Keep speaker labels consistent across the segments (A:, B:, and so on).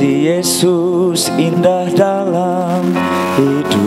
A: Kasih Yesus indah dalam hidupku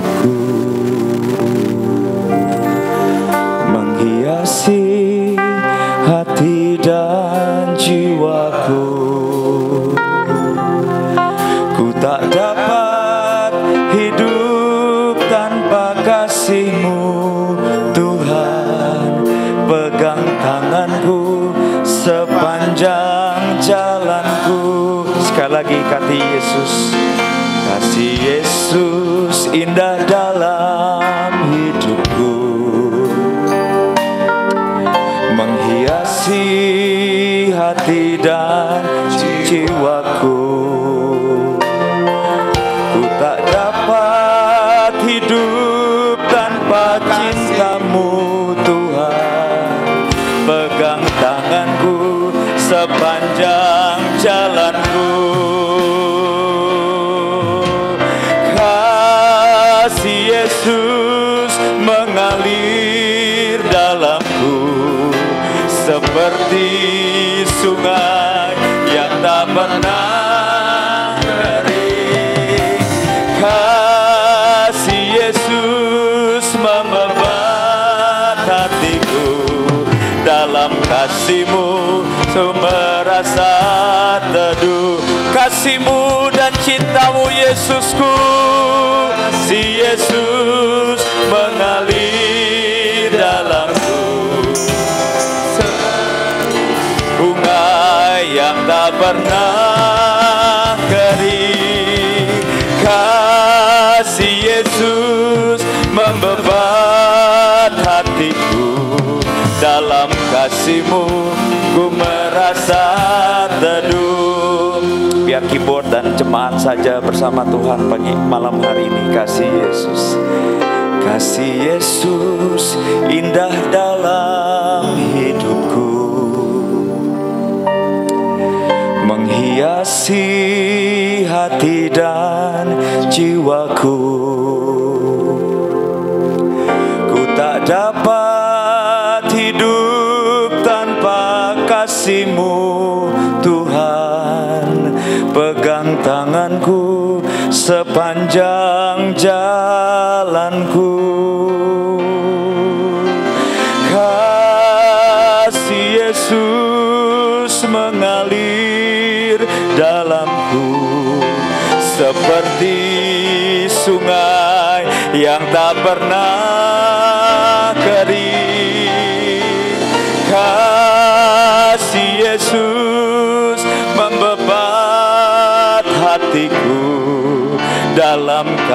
A: jemaat saja bersama Tuhan pagi malam hari ini. Kasih Yesus. Kasih Yesus indah dalam hidupku. Menghiasi hati dan jiwaku. Ku tak dapat hidup tanpa kasihmu tanganku sepanjang jalanku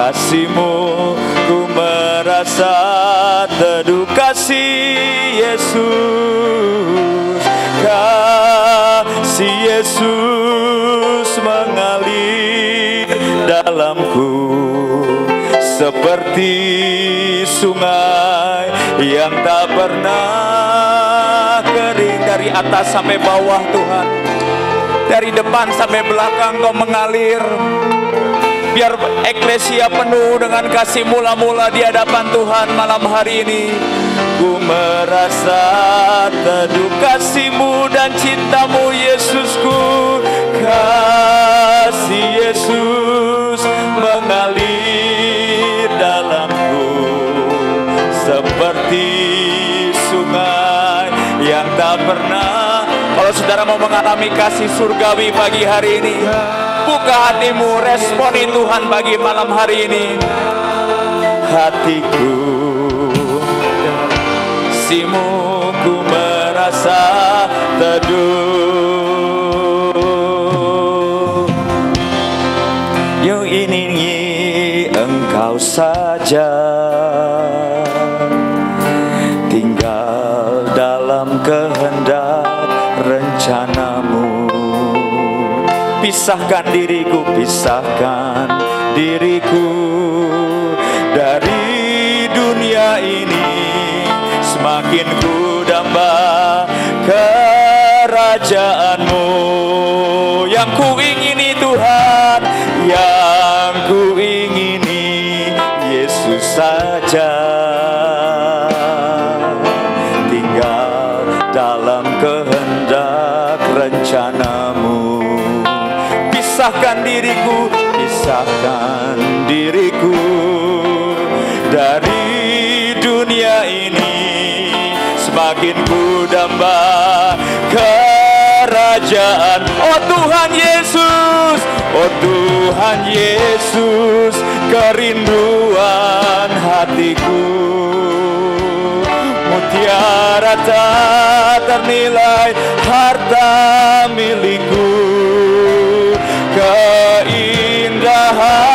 A: kasihmu. Ku merasa teduh kasih Yesus. Kasih Yesus mengalir dalamku seperti sungai yang tak pernah kering. Dari atas sampai bawah Tuhan. Dari depan sampai belakang kau mengalir biar eklesia penuh dengan kasih mula-mula di hadapan Tuhan malam hari ini. Ku merasa teduh kasihmu dan cintamu Yesusku. Kasih Yesus mengalir dalamku. Seperti sungai yang tak pernah kalau saudara mau mengalami kasih surgawi pagi hari ini buka hatimu responi Tuhan bagi malam hari ini. Hatiku simu ku merasa teduh. Yang ini engkau saja pisahkan diriku pisahkan diriku dari dunia ini. Semakin ku damba kerajaanmu. Yang ku ingini Tuhan dunia ini semakin ku damba kerajaan. Oh Tuhan Yesus oh Tuhan Yesus kerinduan hatiku. Mutiara tak ternilai harta milikku. Keindahanmu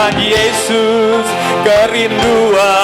A: Tuhan Yesus kerinduan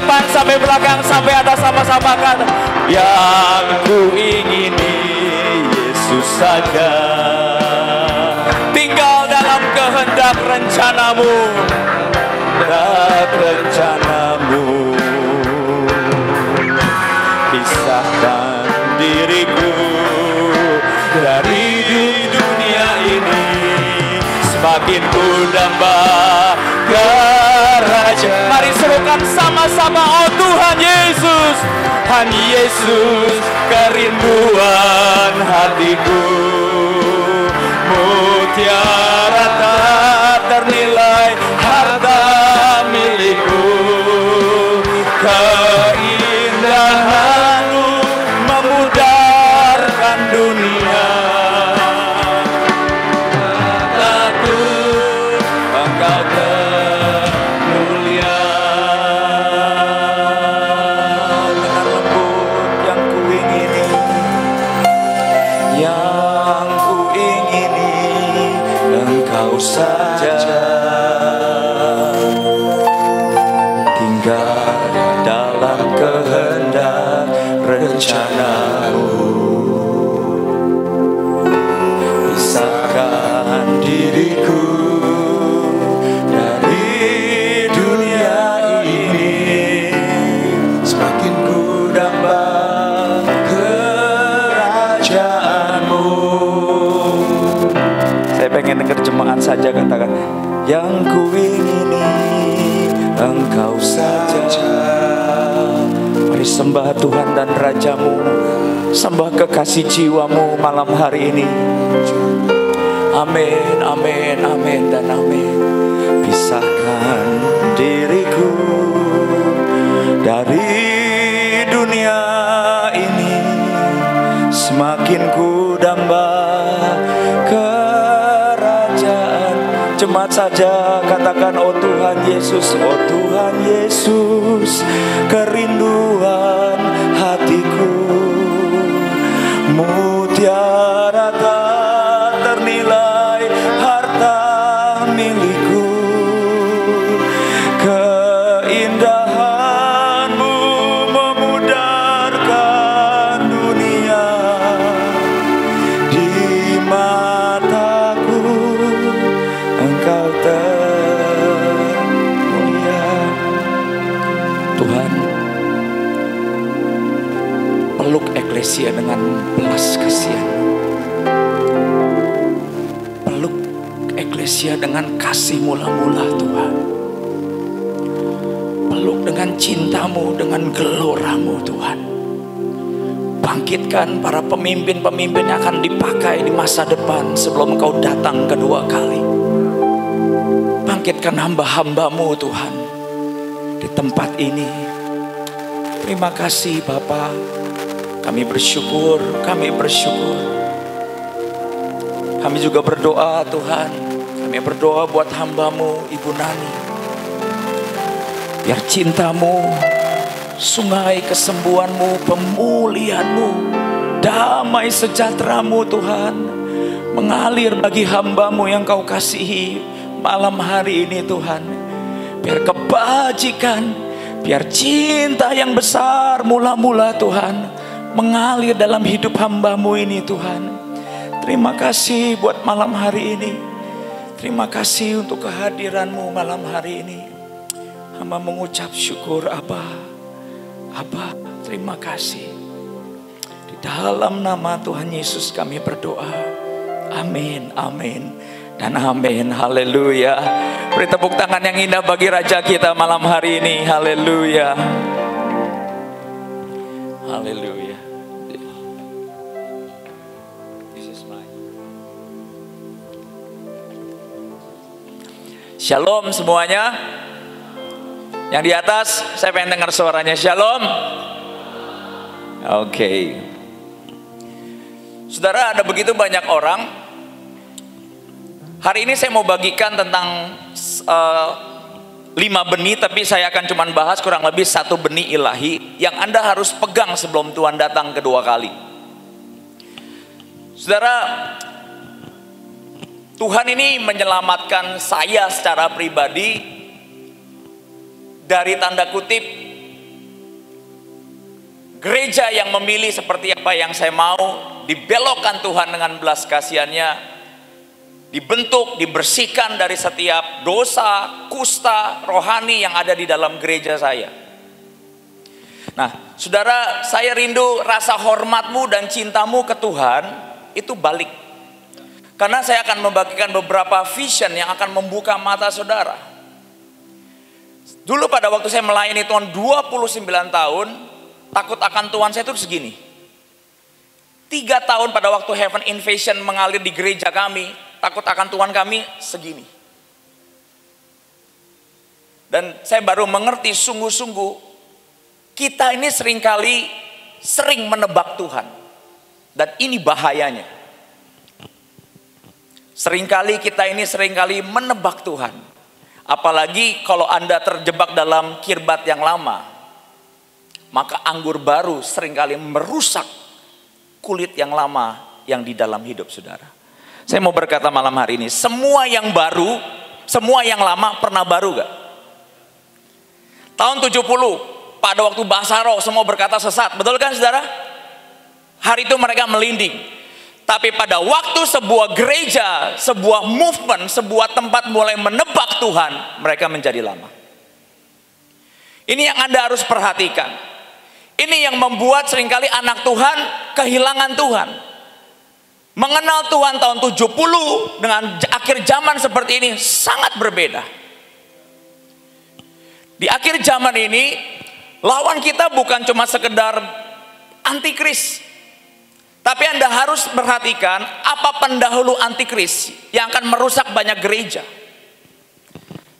A: depan sampai belakang sampai atas sama-sama kata yang ku ingini Yesus saja. Tinggal dalam kehendak rencanamu. Kehendak rencanamu. Pisahkan diriku dari dunia ini. Semakin ku damba kerajaan serukan sama-sama oh Tuhan Yesus. Tuhan Yesus kerinduan hatiku. Mutiara kekasih jiwamu malam hari ini. Amin amin amin dan amin. Pisahkan diriku dari dunia ini. Semakin ku damba kerajaan. Jemaat saja katakan oh Tuhan Yesus oh Tuhan Yesus kerinduan dengan kasih mula-mula Tuhan peluk dengan cintamu dengan geloramu Tuhan bangkitkan para pemimpin-pemimpin yang akan dipakai di masa depan sebelum kau datang kedua kali bangkitkan hamba-hambamu Tuhan di tempat ini. Terima kasih Bapak. Kami bersyukur, kami bersyukur. Kami juga berdoa Tuhan. Kami berdoa buat hambamu Ibu Nani. Biar cintamu, sungai kesembuhanmu, pemulihanmu, damai sejahteramu Tuhan. Mengalir bagi hambamu yang kau kasihi malam hari ini Tuhan. Biar kebajikan, biar cinta yang besar mula-mula Tuhan mengalir dalam hidup hambamu ini Tuhan. Terima kasih buat malam hari ini. Terima kasih untuk kehadiranmu malam hari ini. Hamba mengucap syukur Abah. Abah, terima kasih. Di dalam nama Tuhan Yesus kami berdoa. Amin, amin dan amin. Haleluya. Beri tepuk tangan yang indah bagi Raja kita malam hari ini. Haleluya. Haleluya. Shalom semuanya. Yang di atas, saya pengen dengar suaranya. Shalom. Oke. Okay. Saudara, ada begitu banyak orang Hari ini saya mau bagikan tentang uh, lima benih, tapi saya akan cuma bahas kurang lebih satu benih ilahi yang Anda harus pegang sebelum Tuhan datang kedua kali. Saudara, Tuhan ini menyelamatkan saya secara pribadi dari tanda kutip gereja yang memilih seperti apa yang saya mau, dibelokkan Tuhan dengan belas kasihannya, dibentuk, dibersihkan dari setiap dosa, kusta, rohani yang ada di dalam gereja saya. Nah, saudara, saya rindu rasa hormatmu dan cintamu ke Tuhan itu balik. Karena saya akan membagikan beberapa vision yang akan membuka mata saudara. Dulu pada waktu saya melayani Tuhan 29 tahun, takut akan Tuhan saya itu segini. Tiga tahun pada waktu Heaven Invasion mengalir di gereja kami, takut akan Tuhan kami segini. Dan saya baru mengerti sungguh-sungguh kita ini sering kali sering menebak Tuhan. Dan ini bahayanya. Seringkali kita ini sering kali menebak Tuhan. Apalagi kalau Anda terjebak dalam kirbat yang lama. Maka anggur baru sering kali merusak kulit yang lama yang di dalam hidup saudara. Saya mau berkata malam hari ini, semua yang baru, semua yang lama pernah baru gak? Tahun 70, pada waktu Basaro semua berkata sesat, betul kan saudara? Hari itu mereka melinding. Tapi pada waktu sebuah gereja, sebuah movement, sebuah tempat mulai menebak Tuhan, mereka menjadi lama. Ini yang Anda harus perhatikan. Ini yang membuat sering kali anak Tuhan kehilangan Tuhan. Mengenal Tuhan tahun 70 dengan akhir zaman seperti ini sangat berbeda. Di akhir zaman ini lawan kita bukan cuma sekedar antikris. Tapi Anda harus perhatikan apa pendahulu antikris yang akan merusak banyak gereja.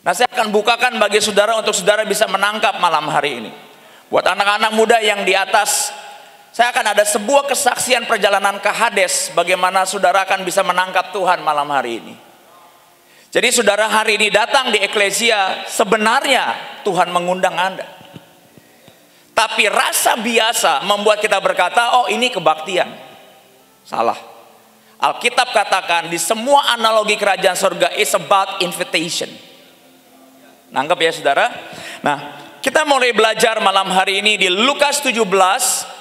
A: Nah saya akan bukakan bagi saudara untuk saudara bisa menangkap malam hari ini. Buat anak-anak muda yang di atas saya akan ada sebuah kesaksian perjalanan ke Hades bagaimana saudara akan bisa menangkap Tuhan malam hari ini. Jadi saudara hari ini datang di eklesia sebenarnya Tuhan mengundang Anda. Tapi rasa biasa membuat kita berkata, oh ini kebaktian. Salah. Alkitab katakan di semua analogi kerajaan surga is about invitation. Nanggap ya saudara? Nah, kita mulai belajar malam hari ini di Lukas 17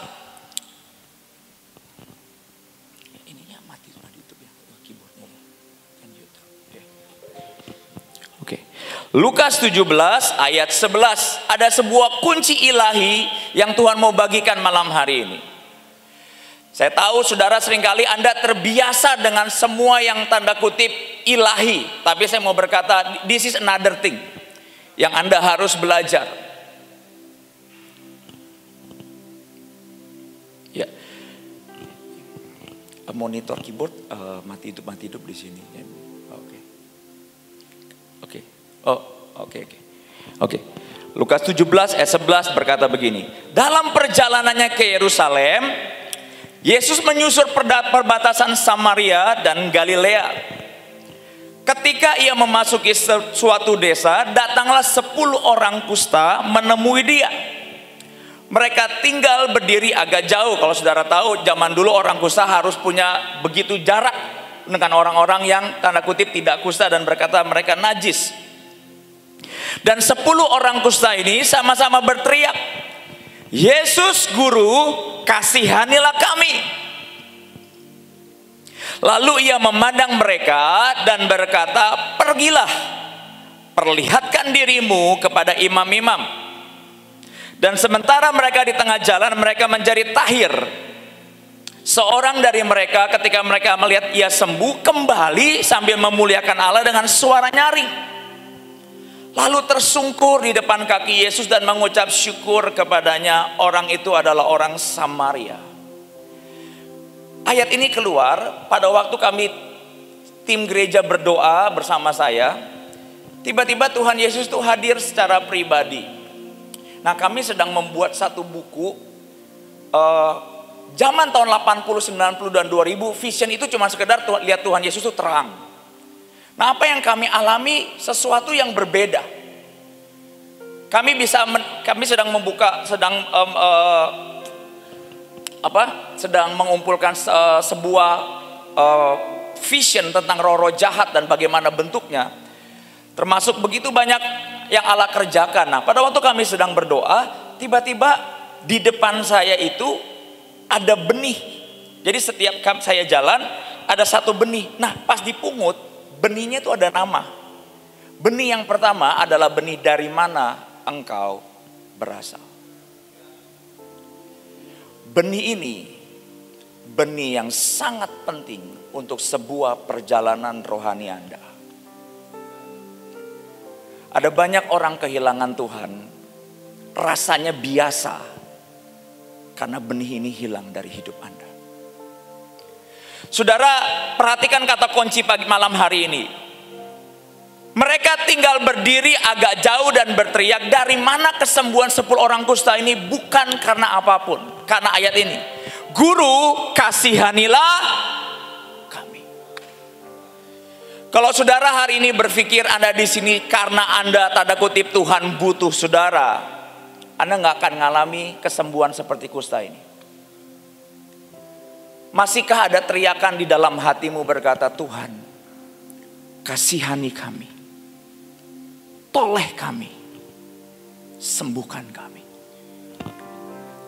A: Lukas 17 ayat 11 ada sebuah kunci ilahi yang Tuhan mau bagikan malam hari ini. Saya tahu saudara sering kali Anda terbiasa dengan semua yang tanda kutip ilahi. Tapi saya mau berkata, this is another thing. Yang Anda harus belajar. Ya. Monitor keyboard uh, mati hidup mati hidup di sini. Oke. Okay. Oke. Okay. Oh, oke okay, oke. Okay. Oke. Lukas 17 ayat 11 berkata begini. Dalam perjalanannya ke Yerusalem, Yesus menyusur perbatasan Samaria dan Galilea. Ketika ia memasuki suatu desa, datanglah sepuluh orang kusta menemui dia. Mereka tinggal berdiri agak jauh. Kalau saudara tahu, zaman dulu orang kusta harus punya begitu jarak dengan orang-orang yang tanda kutip tidak kusta dan berkata mereka najis. Dan sepuluh orang kusta ini sama-sama berteriak, Yesus guru, kasihanilah kami. Lalu ia memandang mereka dan berkata, "Pergilah, perlihatkan dirimu kepada imam-imam." Dan sementara mereka di tengah jalan, mereka menjadi tahir. Seorang dari mereka ketika mereka melihat ia sembuh kembali sambil memuliakan Allah dengan suara nyaring. Lalu tersungkur di depan kaki Yesus dan mengucap syukur kepadanya. Orang itu adalah orang Samaria. Ayat ini keluar pada waktu kami tim gereja berdoa bersama saya. Tiba-tiba Tuhan Yesus itu hadir secara pribadi. Nah kami sedang membuat satu buku uh, zaman tahun 80, 90 dan 2000 vision itu cuma sekedar lihat Tuhan Yesus itu terang. Nah apa yang kami alami sesuatu yang berbeda. Kami bisa kami sedang membuka sedang um, uh, apa sedang mengumpulkan uh, sebuah uh, vision tentang roh-roh jahat dan bagaimana bentuknya. Termasuk begitu banyak yang Allah kerjakan. Nah pada waktu kami sedang berdoa tiba-tiba di depan saya itu ada benih. Jadi setiap saya jalan ada satu benih. Nah pas dipungut benihnya itu ada nama benih yang pertama adalah benih dari mana engkau berasal Benih ini benih yang sangat penting untuk sebuah perjalanan rohani Anda. Ada banyak orang kehilangan Tuhan, rasanya biasa karena benih ini hilang dari hidup Anda. Saudara, perhatikan kata kunci pagi malam hari ini. Mereka tinggal berdiri agak jauh dan berteriak dari mana kesembuhan 10 orang kusta ini bukan karena apa pun. Karena ayat ini. Guru kasihanilah kami. Kalau saudara hari ini berpikir Anda di sini karena Anda tanda kutip Tuhan butuh saudara. Anda nggak akan mengalami kesembuhan seperti kusta ini. Masihkah ada teriakan di dalam hatimu berkata Tuhan kasihani kami toleh kami, sembuhkan kami.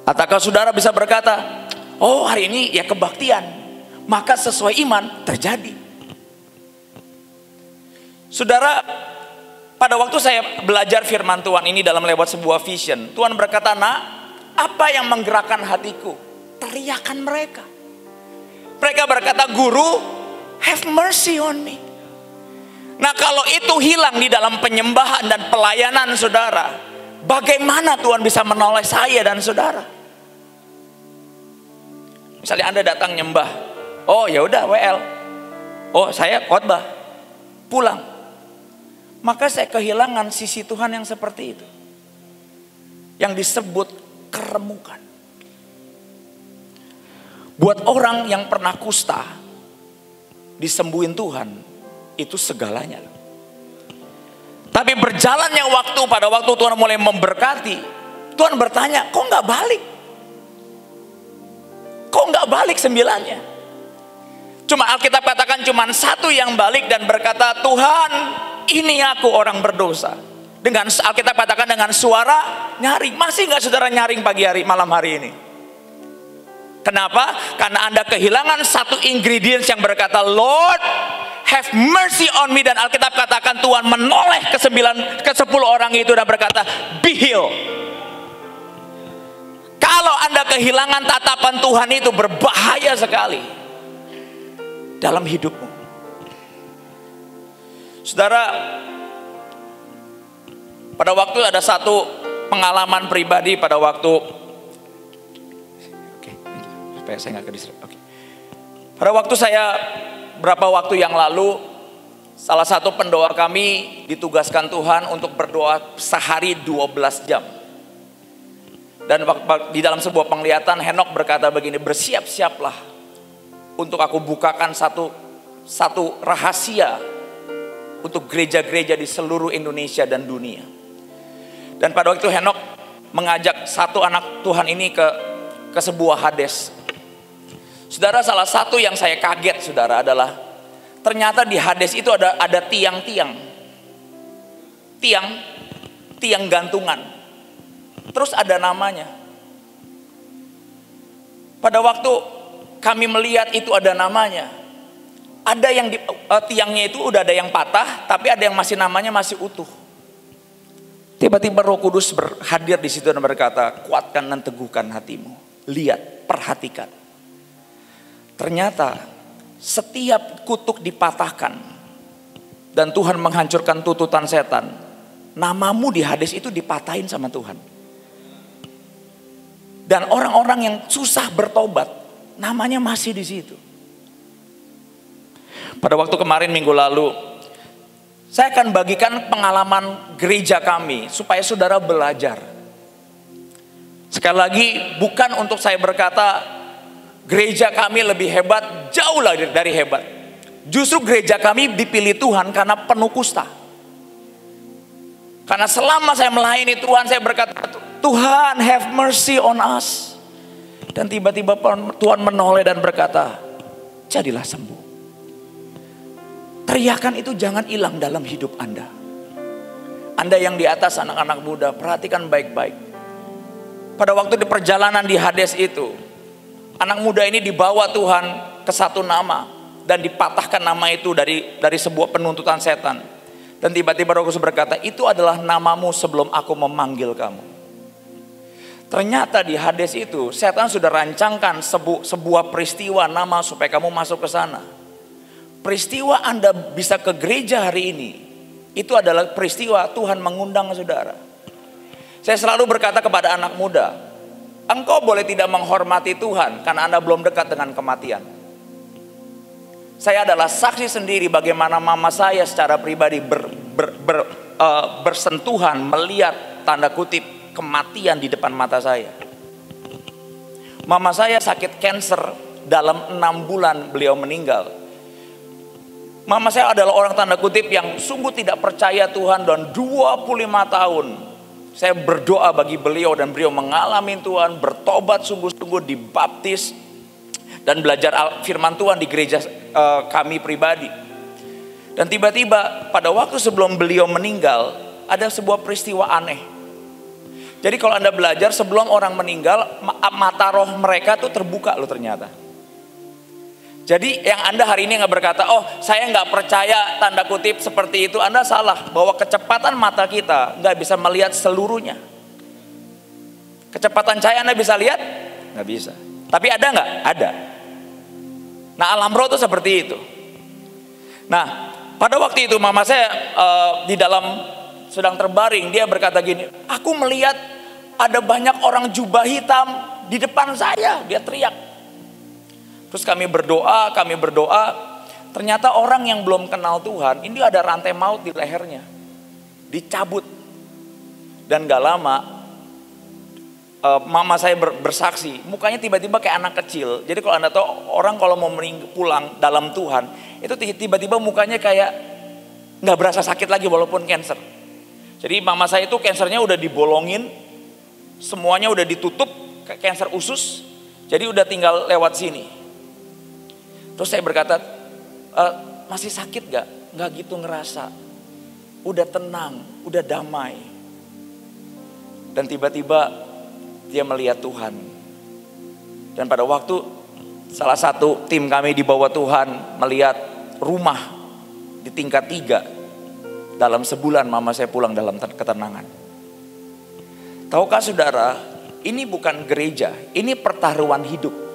A: Ataukah saudara bisa berkata, oh hari ini ya kebaktian, maka sesuai iman terjadi. Saudara, pada waktu saya belajar firman Tuhan ini dalam lewat sebuah vision, Tuhan berkata, nak, apa yang menggerakkan hatiku? Teriakan mereka. Mereka berkata, guru, have mercy on me. Nah kalau itu hilang di dalam penyembahan dan pelayanan saudara, bagaimana Tuhan bisa menoleh saya dan saudara? Misalnya Anda datang nyembah, oh ya udah WL, oh saya khotbah, pulang. Maka saya kehilangan sisi Tuhan yang seperti itu. Yang disebut keremukan. Buat orang yang pernah kusta, disembuhin Tuhan, itu segalanya. Tapi berjalannya waktu pada waktu Tuhan mulai memberkati, Tuhan bertanya, kok nggak balik? Kok nggak balik sembilannya? Cuma Alkitab katakan cuma satu yang balik dan berkata, Tuhan ini aku orang berdosa. Dengan Alkitab katakan dengan suara nyaring. Masih nggak saudara nyaring pagi hari, malam hari ini? Kenapa? Karena Anda kehilangan satu ingredients yang berkata, Lord, have mercy on me dan Alkitab katakan Tuhan menoleh ke sembilan ke sepuluh orang itu dan berkata be healed. Kalau Anda kehilangan tatapan Tuhan itu berbahaya sekali dalam hidupmu. Saudara, pada waktu ada satu pengalaman pribadi pada waktu supaya saya nggak ke Oke. Pada waktu saya berapa waktu yang lalu Salah satu pendoa kami ditugaskan Tuhan untuk berdoa sehari 12 jam. Dan di dalam sebuah penglihatan Henok berkata begini, bersiap-siaplah untuk aku bukakan satu satu rahasia untuk gereja-gereja di seluruh Indonesia dan dunia. Dan pada waktu itu Henok mengajak satu anak Tuhan ini ke ke sebuah Hades. Saudara salah satu yang saya kaget saudara adalah Ternyata di Hades itu ada ada tiang-tiang. Tiang tiang gantungan. Terus ada namanya. Pada waktu kami melihat itu ada namanya. Ada yang di, uh, tiangnya itu udah ada yang patah, tapi ada yang masih namanya masih utuh. Tiba-tiba Roh Kudus berhadir di situ dan berkata, "Kuatkan dan teguhkan hatimu. Lihat, perhatikan." Ternyata setiap kutuk dipatahkan dan Tuhan menghancurkan tututan setan, namamu di hadis itu dipatahin sama Tuhan. Dan orang-orang yang susah bertobat, namanya masih di situ. Pada waktu kemarin minggu lalu, saya akan bagikan pengalaman gereja kami supaya saudara belajar. Sekali lagi, bukan untuk saya berkata gereja kami lebih hebat, jauh lah dari hebat. Justru gereja kami dipilih Tuhan karena penuh kusta. Karena selama saya melayani Tuhan, saya berkata, Tuhan have mercy on us. Dan tiba-tiba Tuhan menoleh dan berkata, jadilah sembuh. Teriakan itu jangan hilang dalam hidup Anda. Anda yang di atas anak-anak muda, perhatikan baik-baik. Pada waktu di perjalanan di Hades itu, Anak muda ini dibawa Tuhan ke satu nama dan dipatahkan nama itu dari dari sebuah penuntutan setan. Dan tiba-tiba Roh Kudus berkata, "Itu adalah namamu sebelum aku memanggil kamu." Ternyata di Hades itu setan sudah rancangkan sebu, sebuah peristiwa nama supaya kamu masuk ke sana. Peristiwa Anda bisa ke gereja hari ini itu adalah peristiwa Tuhan mengundang saudara. Saya selalu berkata kepada anak muda, Engkau boleh tidak menghormati Tuhan karena Anda belum dekat dengan kematian. Saya adalah saksi sendiri bagaimana mama saya secara pribadi ber, ber, ber, uh, bersentuhan melihat tanda kutip kematian di depan mata saya. Mama saya sakit cancer dalam enam bulan beliau meninggal. Mama saya adalah orang tanda kutip yang sungguh tidak percaya Tuhan dan 25 tahun saya berdoa bagi beliau dan beliau mengalami Tuhan, bertobat sungguh-sungguh, dibaptis dan belajar firman Tuhan di gereja uh, kami pribadi. Dan tiba-tiba pada waktu sebelum beliau meninggal, ada sebuah peristiwa aneh. Jadi kalau Anda belajar sebelum orang meninggal, mata roh mereka tuh terbuka loh ternyata. Jadi yang Anda hari ini nggak berkata, oh saya nggak percaya tanda kutip seperti itu, Anda salah. Bahwa kecepatan mata kita nggak bisa melihat seluruhnya. Kecepatan cahaya Anda bisa lihat? Nggak bisa. Tapi ada nggak? Ada. Nah alam roh itu seperti itu. Nah pada waktu itu mama saya uh, di dalam sedang terbaring, dia berkata gini, aku melihat ada banyak orang jubah hitam di depan saya. Dia teriak, Terus kami berdoa, kami berdoa. Ternyata orang yang belum kenal Tuhan, ini ada rantai maut di lehernya. Dicabut. Dan gak lama, uh, mama saya ber, bersaksi, mukanya tiba-tiba kayak anak kecil. Jadi kalau anda tahu orang kalau mau pulang dalam Tuhan, itu tiba-tiba mukanya kayak nggak berasa sakit lagi walaupun cancer. Jadi mama saya itu cancernya udah dibolongin, semuanya udah ditutup, cancer usus, jadi udah tinggal lewat sini. Terus saya berkata, e, masih sakit gak? Gak gitu ngerasa. Udah tenang, udah damai. Dan tiba-tiba dia melihat Tuhan. Dan pada waktu salah satu tim kami di bawah Tuhan melihat rumah di tingkat tiga. Dalam sebulan mama saya pulang dalam ketenangan. Tahukah saudara, ini bukan gereja, ini pertaruhan hidup.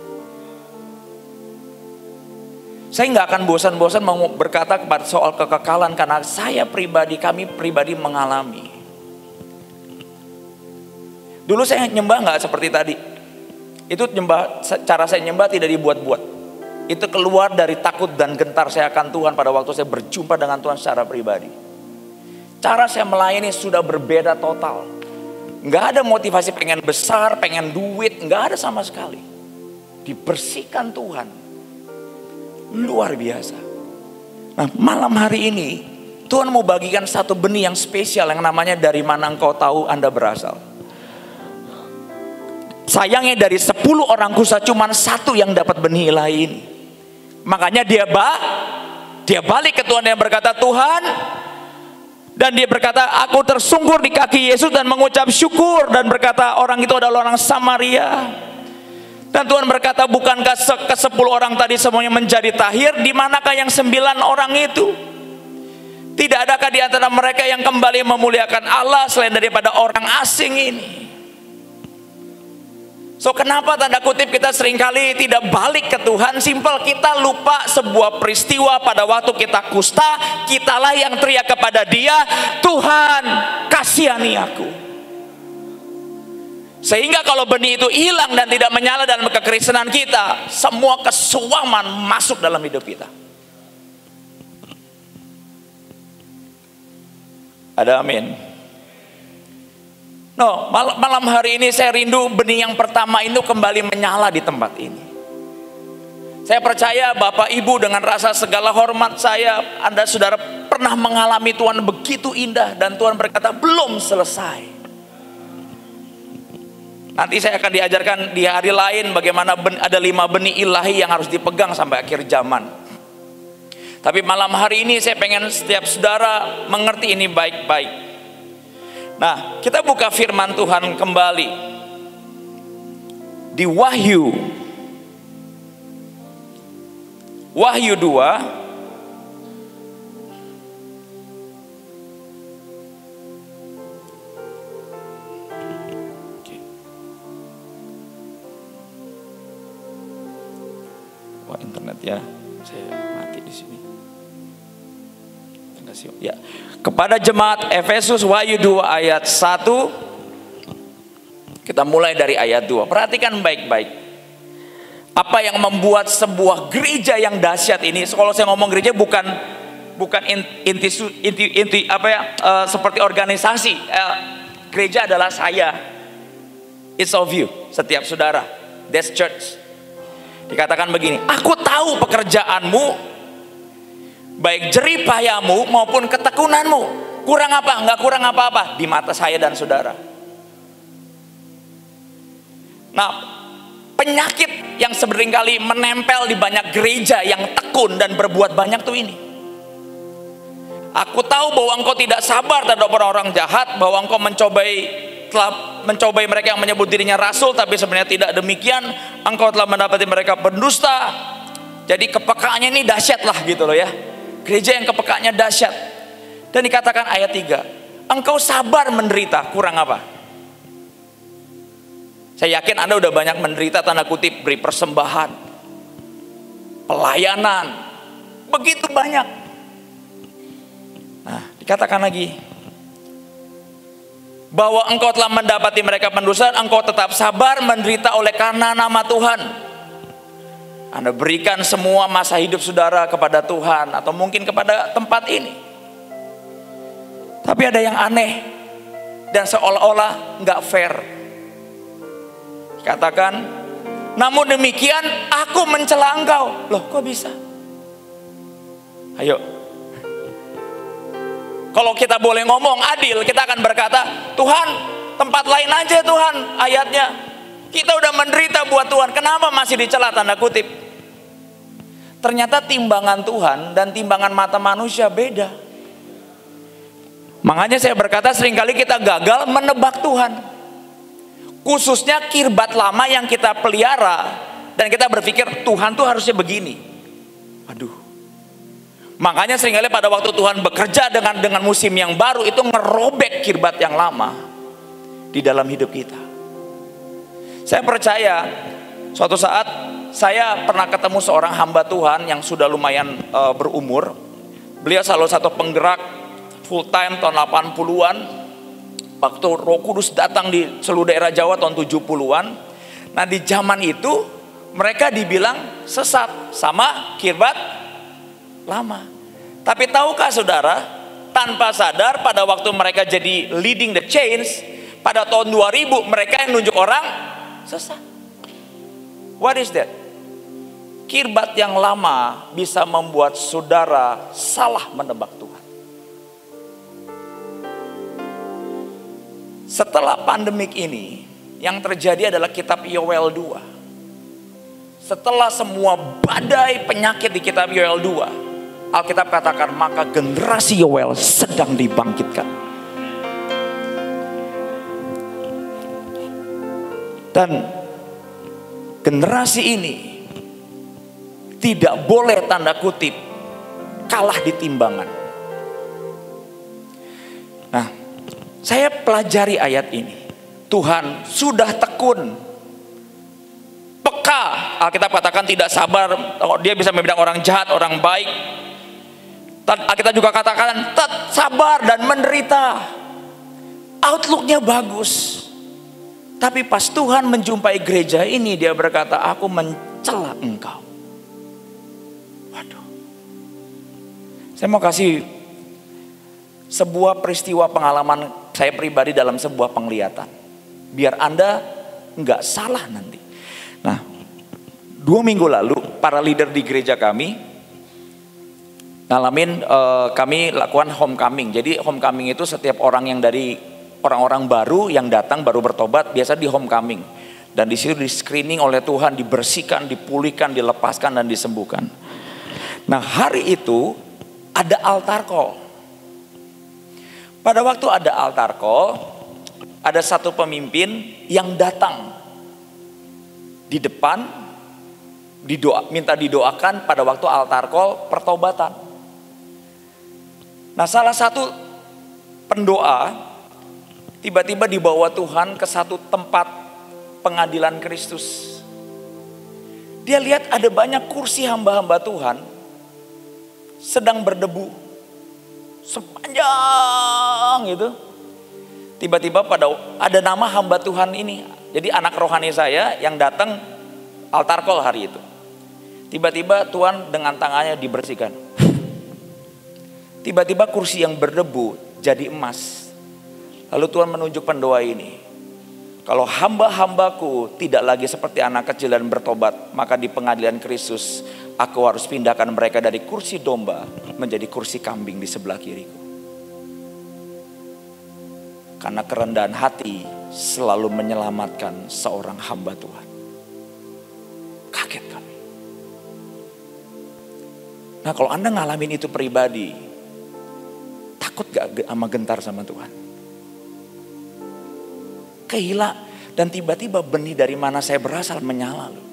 A: Saya nggak akan bosan-bosan mau berkata soal kekekalan karena saya pribadi, kami pribadi mengalami. Dulu saya nyembah nggak seperti tadi. Itu nyembah, cara saya nyembah tidak dibuat-buat. Itu keluar dari takut dan gentar saya akan Tuhan pada waktu saya berjumpa dengan Tuhan secara pribadi. Cara saya melayani sudah berbeda total. Nggak ada motivasi pengen besar, pengen duit, nggak ada sama sekali. Dibersihkan Tuhan. Luar biasa. Nah malam hari ini Tuhan mau bagikan satu benih yang spesial yang namanya dari mana engkau tahu Anda berasal. Sayangnya dari 10 orang kusa cuma satu yang dapat benih ilahi ini. Makanya dia ba, dia balik ke Tuhan yang berkata, Tuhan, dan dia berkata, aku tersungkur di kaki Yesus dan mengucap syukur. Dan berkata, orang itu adalah orang Samaria. Dan Tuhan berkata, bukankah ke sepuluh orang tadi semuanya menjadi tahir? Di manakah yang sembilan orang itu? Tidak adakah di antara mereka yang kembali memuliakan Allah selain daripada orang asing ini? So kenapa tanda kutip kita sering kali tidak balik ke Tuhan Simpel kita lupa sebuah peristiwa pada waktu kita kusta Kitalah yang teriak kepada dia Tuhan kasihani aku Sehingga kalau benih itu hilang dan tidak menyala dalam kekristenan kita Semua kesuaman masuk dalam hidup kita Ada amin No, mal malam hari ini saya rindu benih yang pertama itu kembali menyala di tempat ini. Saya percaya Bapak Ibu dengan rasa segala hormat saya, Anda saudara pernah mengalami Tuhan begitu indah dan Tuhan berkata belum selesai. Nanti saya akan diajarkan di hari lain bagaimana ada lima benih ilahi yang harus dipegang sampai akhir zaman. Tapi malam hari ini saya pengen setiap saudara mengerti ini baik-baik. Nah, kita buka firman Tuhan kembali di Wahyu. Wahyu 2 ya. Saya mati di sini. Ya. Kepada jemaat Efesus Wahyu 2 ayat 1 Kita mulai dari ayat 2 Perhatikan baik-baik. Apa yang membuat sebuah gereja yang dahsyat ini Kalau saya ngomong gereja bukan bukan inti, inti, inti apa ya uh, seperti organisasi. Uh, gereja adalah saya. It's of you setiap saudara. That's church dikatakan begini aku tahu pekerjaanmu baik jeripayamu maupun ketekunanmu. Kurang apa enggak kurang apa-apa di mata saya dan saudara. Nah penyakit yang sering kali menempel di banyak gereja yang tekun dan berbuat banyak tuh ini. Aku tahu bahwa engkau tidak sabar terhadap orang-orang jahat bahwa engkau mencobai telah mencobai mereka yang menyebut dirinya rasul tapi sebenarnya tidak demikian engkau telah mendapati mereka pendusta jadi kepekaannya ini dahsyat lah gitu loh ya Gereja yang kepekaannya dahsyat. Dan dikatakan ayat 3, engkau sabar menderita, kurang apa? Saya yakin Anda udah banyak menderita tanda kutip beri persembahan, pelayanan, begitu banyak. Nah, dikatakan lagi bahwa engkau telah mendapati mereka pendosa, engkau tetap sabar menderita oleh karena nama Tuhan. Anda berikan semua masa hidup saudara kepada Tuhan atau mungkin kepada tempat ini. Tapi ada yang aneh dan seolah-olah nggak fair. Katakan, namun demikian aku mencela engkau. Loh kok bisa? Ayo. Kalau kita boleh ngomong adil, kita akan berkata, Tuhan tempat lain aja Tuhan ayatnya. Kita udah menderita buat Tuhan, kenapa masih dicela tanda kutip? Ternyata timbangan Tuhan dan timbangan mata manusia beda. Makanya saya berkata sering kali kita gagal menebak Tuhan. Khususnya kirbat lama yang kita pelihara dan kita berpikir Tuhan tuh harusnya begini. Aduh. Makanya sering kali pada waktu Tuhan bekerja dengan dengan musim yang baru itu ngerobek kirbat yang lama di dalam hidup kita. Saya percaya suatu saat saya pernah ketemu seorang hamba Tuhan yang sudah lumayan uh, berumur. Beliau salah satu penggerak full time tahun 80-an. Waktu Roh Kudus datang di seluruh daerah Jawa tahun 70-an. Nah, di zaman itu mereka dibilang sesat sama kirbat lama. Tapi tahukah saudara, tanpa sadar pada waktu mereka jadi leading the change, pada tahun 2000 mereka yang nunjuk orang sesat. What is that? Kirbat yang lama bisa membuat saudara salah menebak Tuhan. Setelah pandemik ini, yang terjadi adalah kitab Yoel 2. Setelah semua badai penyakit di kitab Yoel 2, Alkitab katakan maka generasi Yoel sedang dibangkitkan. Dan generasi ini tidak boleh tanda kutip kalah di timbangan. Nah, saya pelajari ayat ini. Tuhan sudah tekun. Peka, Alkitab katakan tidak sabar, oh, dia bisa membedakan orang jahat, orang baik. Alkitab juga katakan tetap sabar dan menderita. Outlooknya bagus. Tapi pas Tuhan menjumpai gereja ini dia berkata, aku mencela engkau. Waduh. Saya mau kasih sebuah peristiwa pengalaman saya pribadi dalam sebuah penglihatan biar Anda nggak salah nanti. Nah, dua minggu lalu para leader di gereja kami ngalamin uh, kami lakukan homecoming. Jadi homecoming itu setiap orang yang dari orang-orang baru yang datang baru bertobat biasa di homecoming. Dan di situ di screening oleh Tuhan, dibersihkan, dipulihkan, dilepaskan dan disembuhkan. Nah, hari itu ada altar call. Pada waktu ada altar call, ada satu pemimpin yang datang di depan didoa, minta didoakan pada waktu altar call pertobatan. Nah, salah satu pendoa tiba-tiba dibawa Tuhan ke satu tempat pengadilan Kristus. Dia lihat ada banyak kursi hamba-hamba Tuhan sedang berdebu sepanjang itu tiba-tiba pada ada nama hamba Tuhan ini. Jadi anak rohani saya yang datang altar call hari itu. Tiba-tiba Tuhan dengan tangannya dibersihkan. Tiba-tiba kursi yang berdebu jadi emas. Lalu Tuhan menunjuk pendoa ini. Kalau hamba-hambaku tidak lagi seperti anak kecil dan bertobat, maka di pengadilan Kristus aku harus pindahkan mereka dari kursi domba menjadi kursi kambing di sebelah kiriku. Karena kerendahan hati selalu menyelamatkan seorang hamba Tuhan. Kaget kami. Nah kalau Anda ngalamin itu pribadi, takut gak sama gentar sama Tuhan? Kehilang dan tiba-tiba benih dari mana saya berasal menyala loh.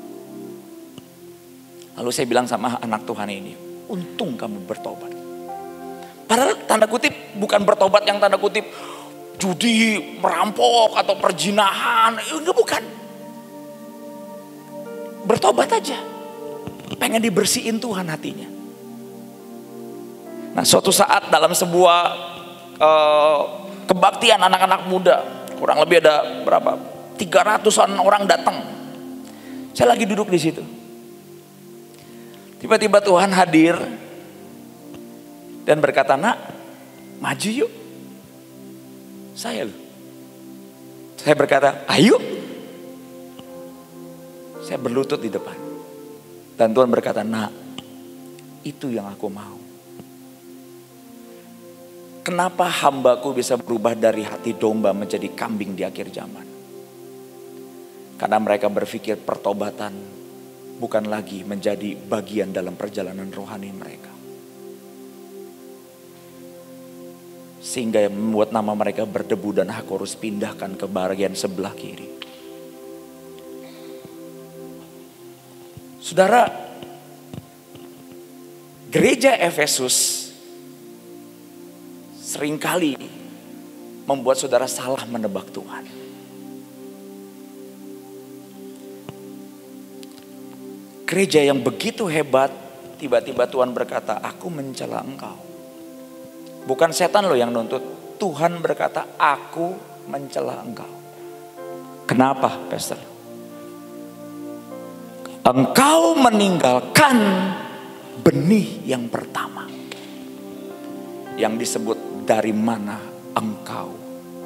A: Lalu saya bilang sama anak Tuhan ini, untung kamu bertobat. Padahal tanda kutip bukan bertobat yang tanda kutip, judi, merampok atau perjinahan, enggak bukan. Bertobat aja. Pengen dibersihin Tuhan hatinya. Nah, suatu saat dalam sebuah uh, kebaktian anak-anak muda, kurang lebih ada berapa? 300-an orang datang. Saya lagi duduk di situ. Tiba-tiba Tuhan hadir dan berkata, "Nak, maju yuk." Saya loh. Saya berkata, ayo. Saya berlutut di depan. Dan Tuhan berkata, nak, itu yang aku mau. Kenapa hambaku bisa berubah dari hati domba menjadi kambing di akhir zaman? Karena mereka berpikir pertobatan bukan lagi menjadi bagian dalam perjalanan rohani mereka. Sehingga yang membuat nama mereka berdebu dan aku harus pindahkan ke bagian sebelah kiri. Saudara, gereja Efesus sering kali membuat saudara salah menebak Tuhan. Gereja yang begitu hebat, tiba-tiba Tuhan berkata, aku mencela engkau. Bukan setan loh yang nuntut. Tuhan berkata, aku mencela engkau. Kenapa, Pastor? engkau meninggalkan benih yang pertama yang disebut dari mana engkau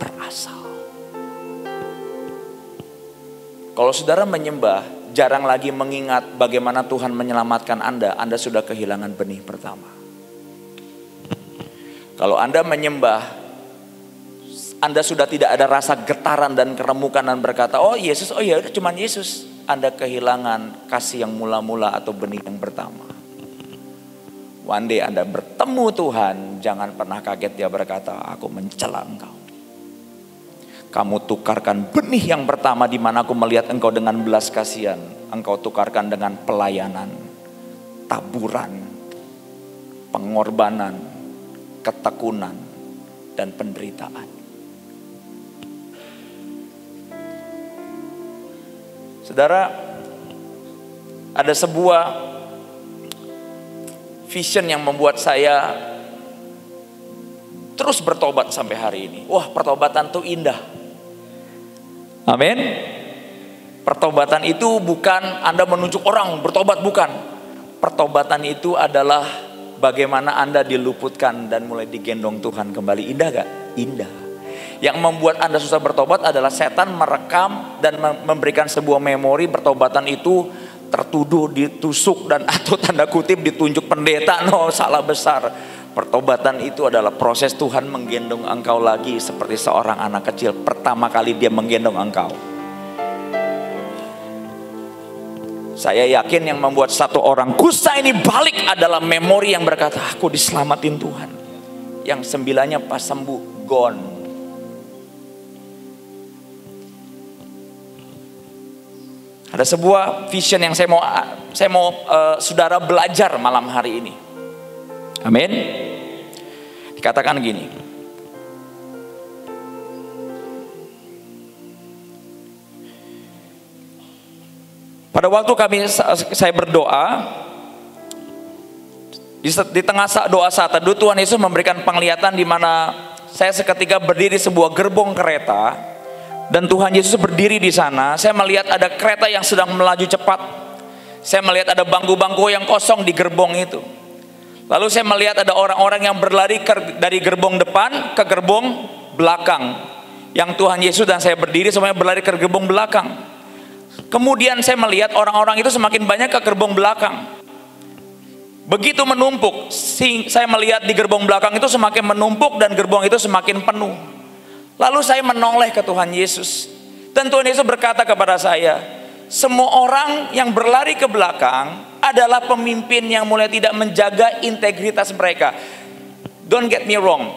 A: berasal. Kalau saudara menyembah, jarang lagi mengingat bagaimana Tuhan menyelamatkan Anda, Anda sudah kehilangan benih pertama. Kalau Anda menyembah, Anda sudah tidak ada rasa getaran dan keremukan dan berkata, "Oh Yesus, oh ya udah cuman Yesus." Anda kehilangan kasih yang mula-mula atau benih yang pertama. One day Anda bertemu Tuhan, jangan pernah kaget dia berkata, aku mencela engkau. Kamu tukarkan benih yang pertama di mana aku melihat engkau dengan belas kasihan. Engkau tukarkan dengan pelayanan, taburan, pengorbanan, ketekunan, dan penderitaan. Saudara, ada sebuah vision yang membuat saya terus bertobat sampai hari ini. Wah, pertobatan itu indah. Amin. Pertobatan itu bukan Anda menunjuk orang bertobat, bukan. Pertobatan itu adalah bagaimana Anda diluputkan dan mulai digendong Tuhan kembali. Indah gak? Indah. Yang membuat Anda susah bertobat adalah setan merekam dan memberikan sebuah memori pertobatan itu tertuduh, ditusuk dan atau tanda kutip ditunjuk pendeta. No, salah besar. Pertobatan itu adalah proses Tuhan menggendong engkau lagi seperti seorang anak kecil pertama kali dia menggendong engkau. Saya yakin yang membuat satu orang kusa ini balik adalah memori yang berkata, aku diselamatin Tuhan. Yang sembilannya pas sembuh, gone. Ada sebuah vision yang saya mau saya mau uh, saudara belajar malam hari ini. Amin. Dikatakan gini. Pada waktu kami saya berdoa di, di tengah doa saat teduh Tuhan Yesus memberikan penglihatan di mana saya seketika berdiri sebuah gerbong kereta dan Tuhan Yesus berdiri di sana. Saya melihat ada kereta yang sedang melaju cepat. Saya melihat ada bangku-bangku yang kosong di gerbong itu. Lalu saya melihat ada orang-orang yang berlari dari gerbong depan ke gerbong belakang. Yang Tuhan Yesus dan saya berdiri semuanya berlari ke gerbong belakang. Kemudian saya melihat orang-orang itu semakin banyak ke gerbong belakang. Begitu menumpuk, saya melihat di gerbong belakang itu semakin menumpuk dan gerbong itu semakin penuh. Lalu saya menoleh ke Tuhan Yesus. Dan Tuhan Yesus berkata kepada saya, semua orang yang berlari ke belakang adalah pemimpin yang mulai tidak menjaga integritas mereka. Don't get me wrong.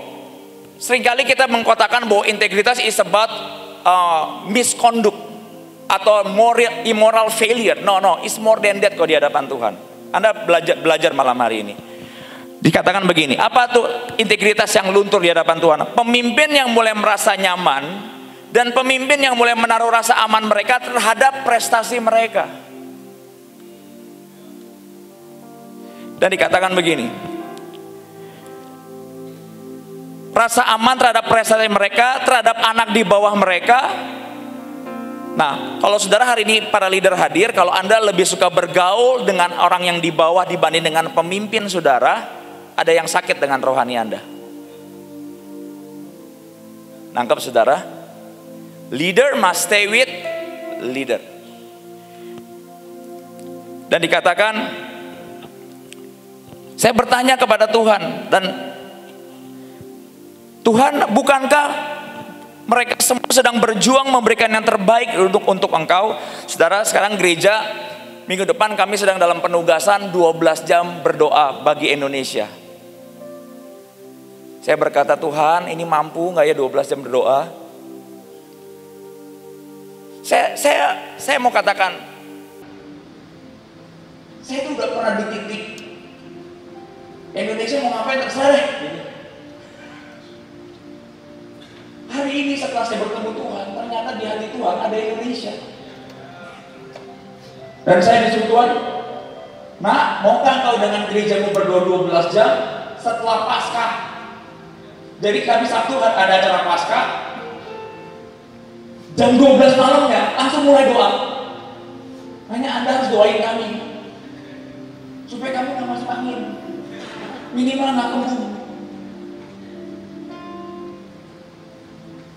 A: Seringkali kita mengkotakan bahwa integritas is about uh, misconduct atau moral, immoral failure. No, no, it's more than that kok di hadapan Tuhan. Anda belajar belajar malam hari ini. Dikatakan begini, apa tuh integritas yang luntur di hadapan Tuhan? Pemimpin yang mulai merasa nyaman dan pemimpin yang mulai menaruh rasa aman mereka terhadap prestasi mereka. Dan dikatakan begini, rasa aman terhadap prestasi mereka, terhadap anak di bawah mereka. Nah, kalau saudara hari ini para leader hadir, kalau Anda lebih suka bergaul dengan orang yang di bawah dibanding dengan pemimpin saudara, ada yang sakit dengan rohani Anda. Nangkap saudara? Leader must stay with leader. Dan dikatakan, saya bertanya kepada Tuhan dan Tuhan bukankah mereka semua sedang berjuang memberikan yang terbaik untuk untuk engkau saudara sekarang gereja minggu depan kami sedang dalam penugasan 12 jam berdoa bagi Indonesia saya berkata Tuhan ini mampu nggak ya 12 jam berdoa? Saya saya saya mau katakan saya itu udah pernah di titik Indonesia mau ngapain terserah. Hari ini setelah saya bertemu Tuhan, ternyata di hati Tuhan ada Indonesia. Dan saya disuruh Tuhan, Nah, maukah kau dengan gerejamu berdoa 12 jam setelah Paskah jadi kami Sabtu kan ada acara pasca. Jam 12 malamnya langsung mulai doa. Hanya Anda harus doain kami. Supaya kami nggak masuk angin. Minimal nggak kembung.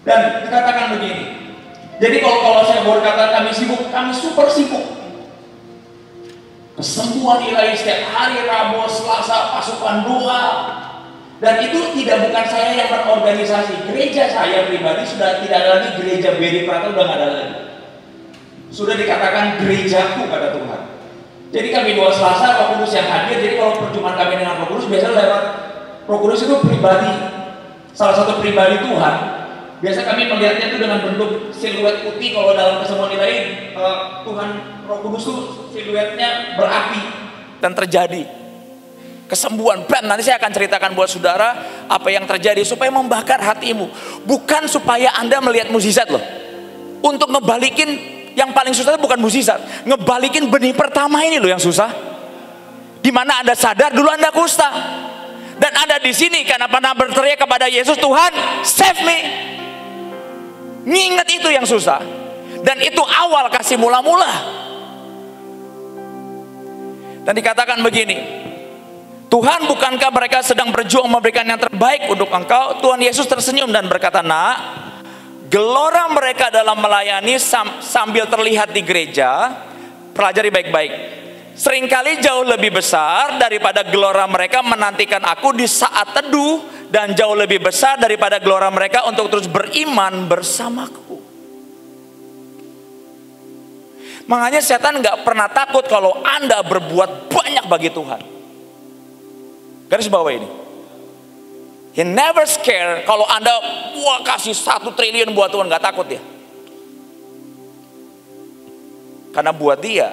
A: Dan dikatakan begini. Jadi kalau kalau saya berkata kami sibuk, kami super sibuk. Kesembuhan ilahi setiap hari Rabu, Selasa, pasukan doa. Dan itu tidak bukan saya yang berorganisasi. Gereja saya pribadi sudah tidak ada lagi gereja Beri Prata udah nggak ada lagi. Sudah dikatakan gerejaku kata Tuhan. Jadi kami dua Selasa Roh Kudus yang hadir. Jadi kalau perjumpaan kami dengan Roh Kudus biasanya lewat Roh Kudus itu pribadi. Salah satu pribadi Tuhan. Biasa kami melihatnya itu dengan bentuk siluet putih kalau dalam kesemuan ilahi uh, Tuhan Roh Kudus itu siluetnya berapi dan terjadi kesembuhan. Bam nanti saya akan ceritakan buat saudara apa yang terjadi supaya membakar hatimu. Bukan supaya anda melihat mukjizat loh. Untuk ngebalikin yang paling susah bukan mukjizat ngebalikin benih pertama ini loh yang susah. Di mana anda sadar dulu anda kusta. Dan anda di sini karena pernah berteriak kepada Yesus Tuhan save me. Nginget itu yang susah. Dan itu awal kasih mula-mula. Dan dikatakan begini, Tuhan bukankah mereka sedang berjuang memberikan yang terbaik untuk engkau? Tuhan Yesus tersenyum dan berkata, nak, gelora mereka dalam melayani sambil terlihat di gereja, pelajari baik-baik. Seringkali jauh lebih besar daripada gelora mereka menantikan aku di saat teduh dan jauh lebih besar daripada gelora mereka untuk terus beriman bersamaku. Makanya setan nggak pernah takut kalau Anda berbuat banyak bagi Tuhan. Garis bawah ini. He never scare kalau Anda wah kasih satu triliun buat Tuhan nggak takut dia. Karena buat dia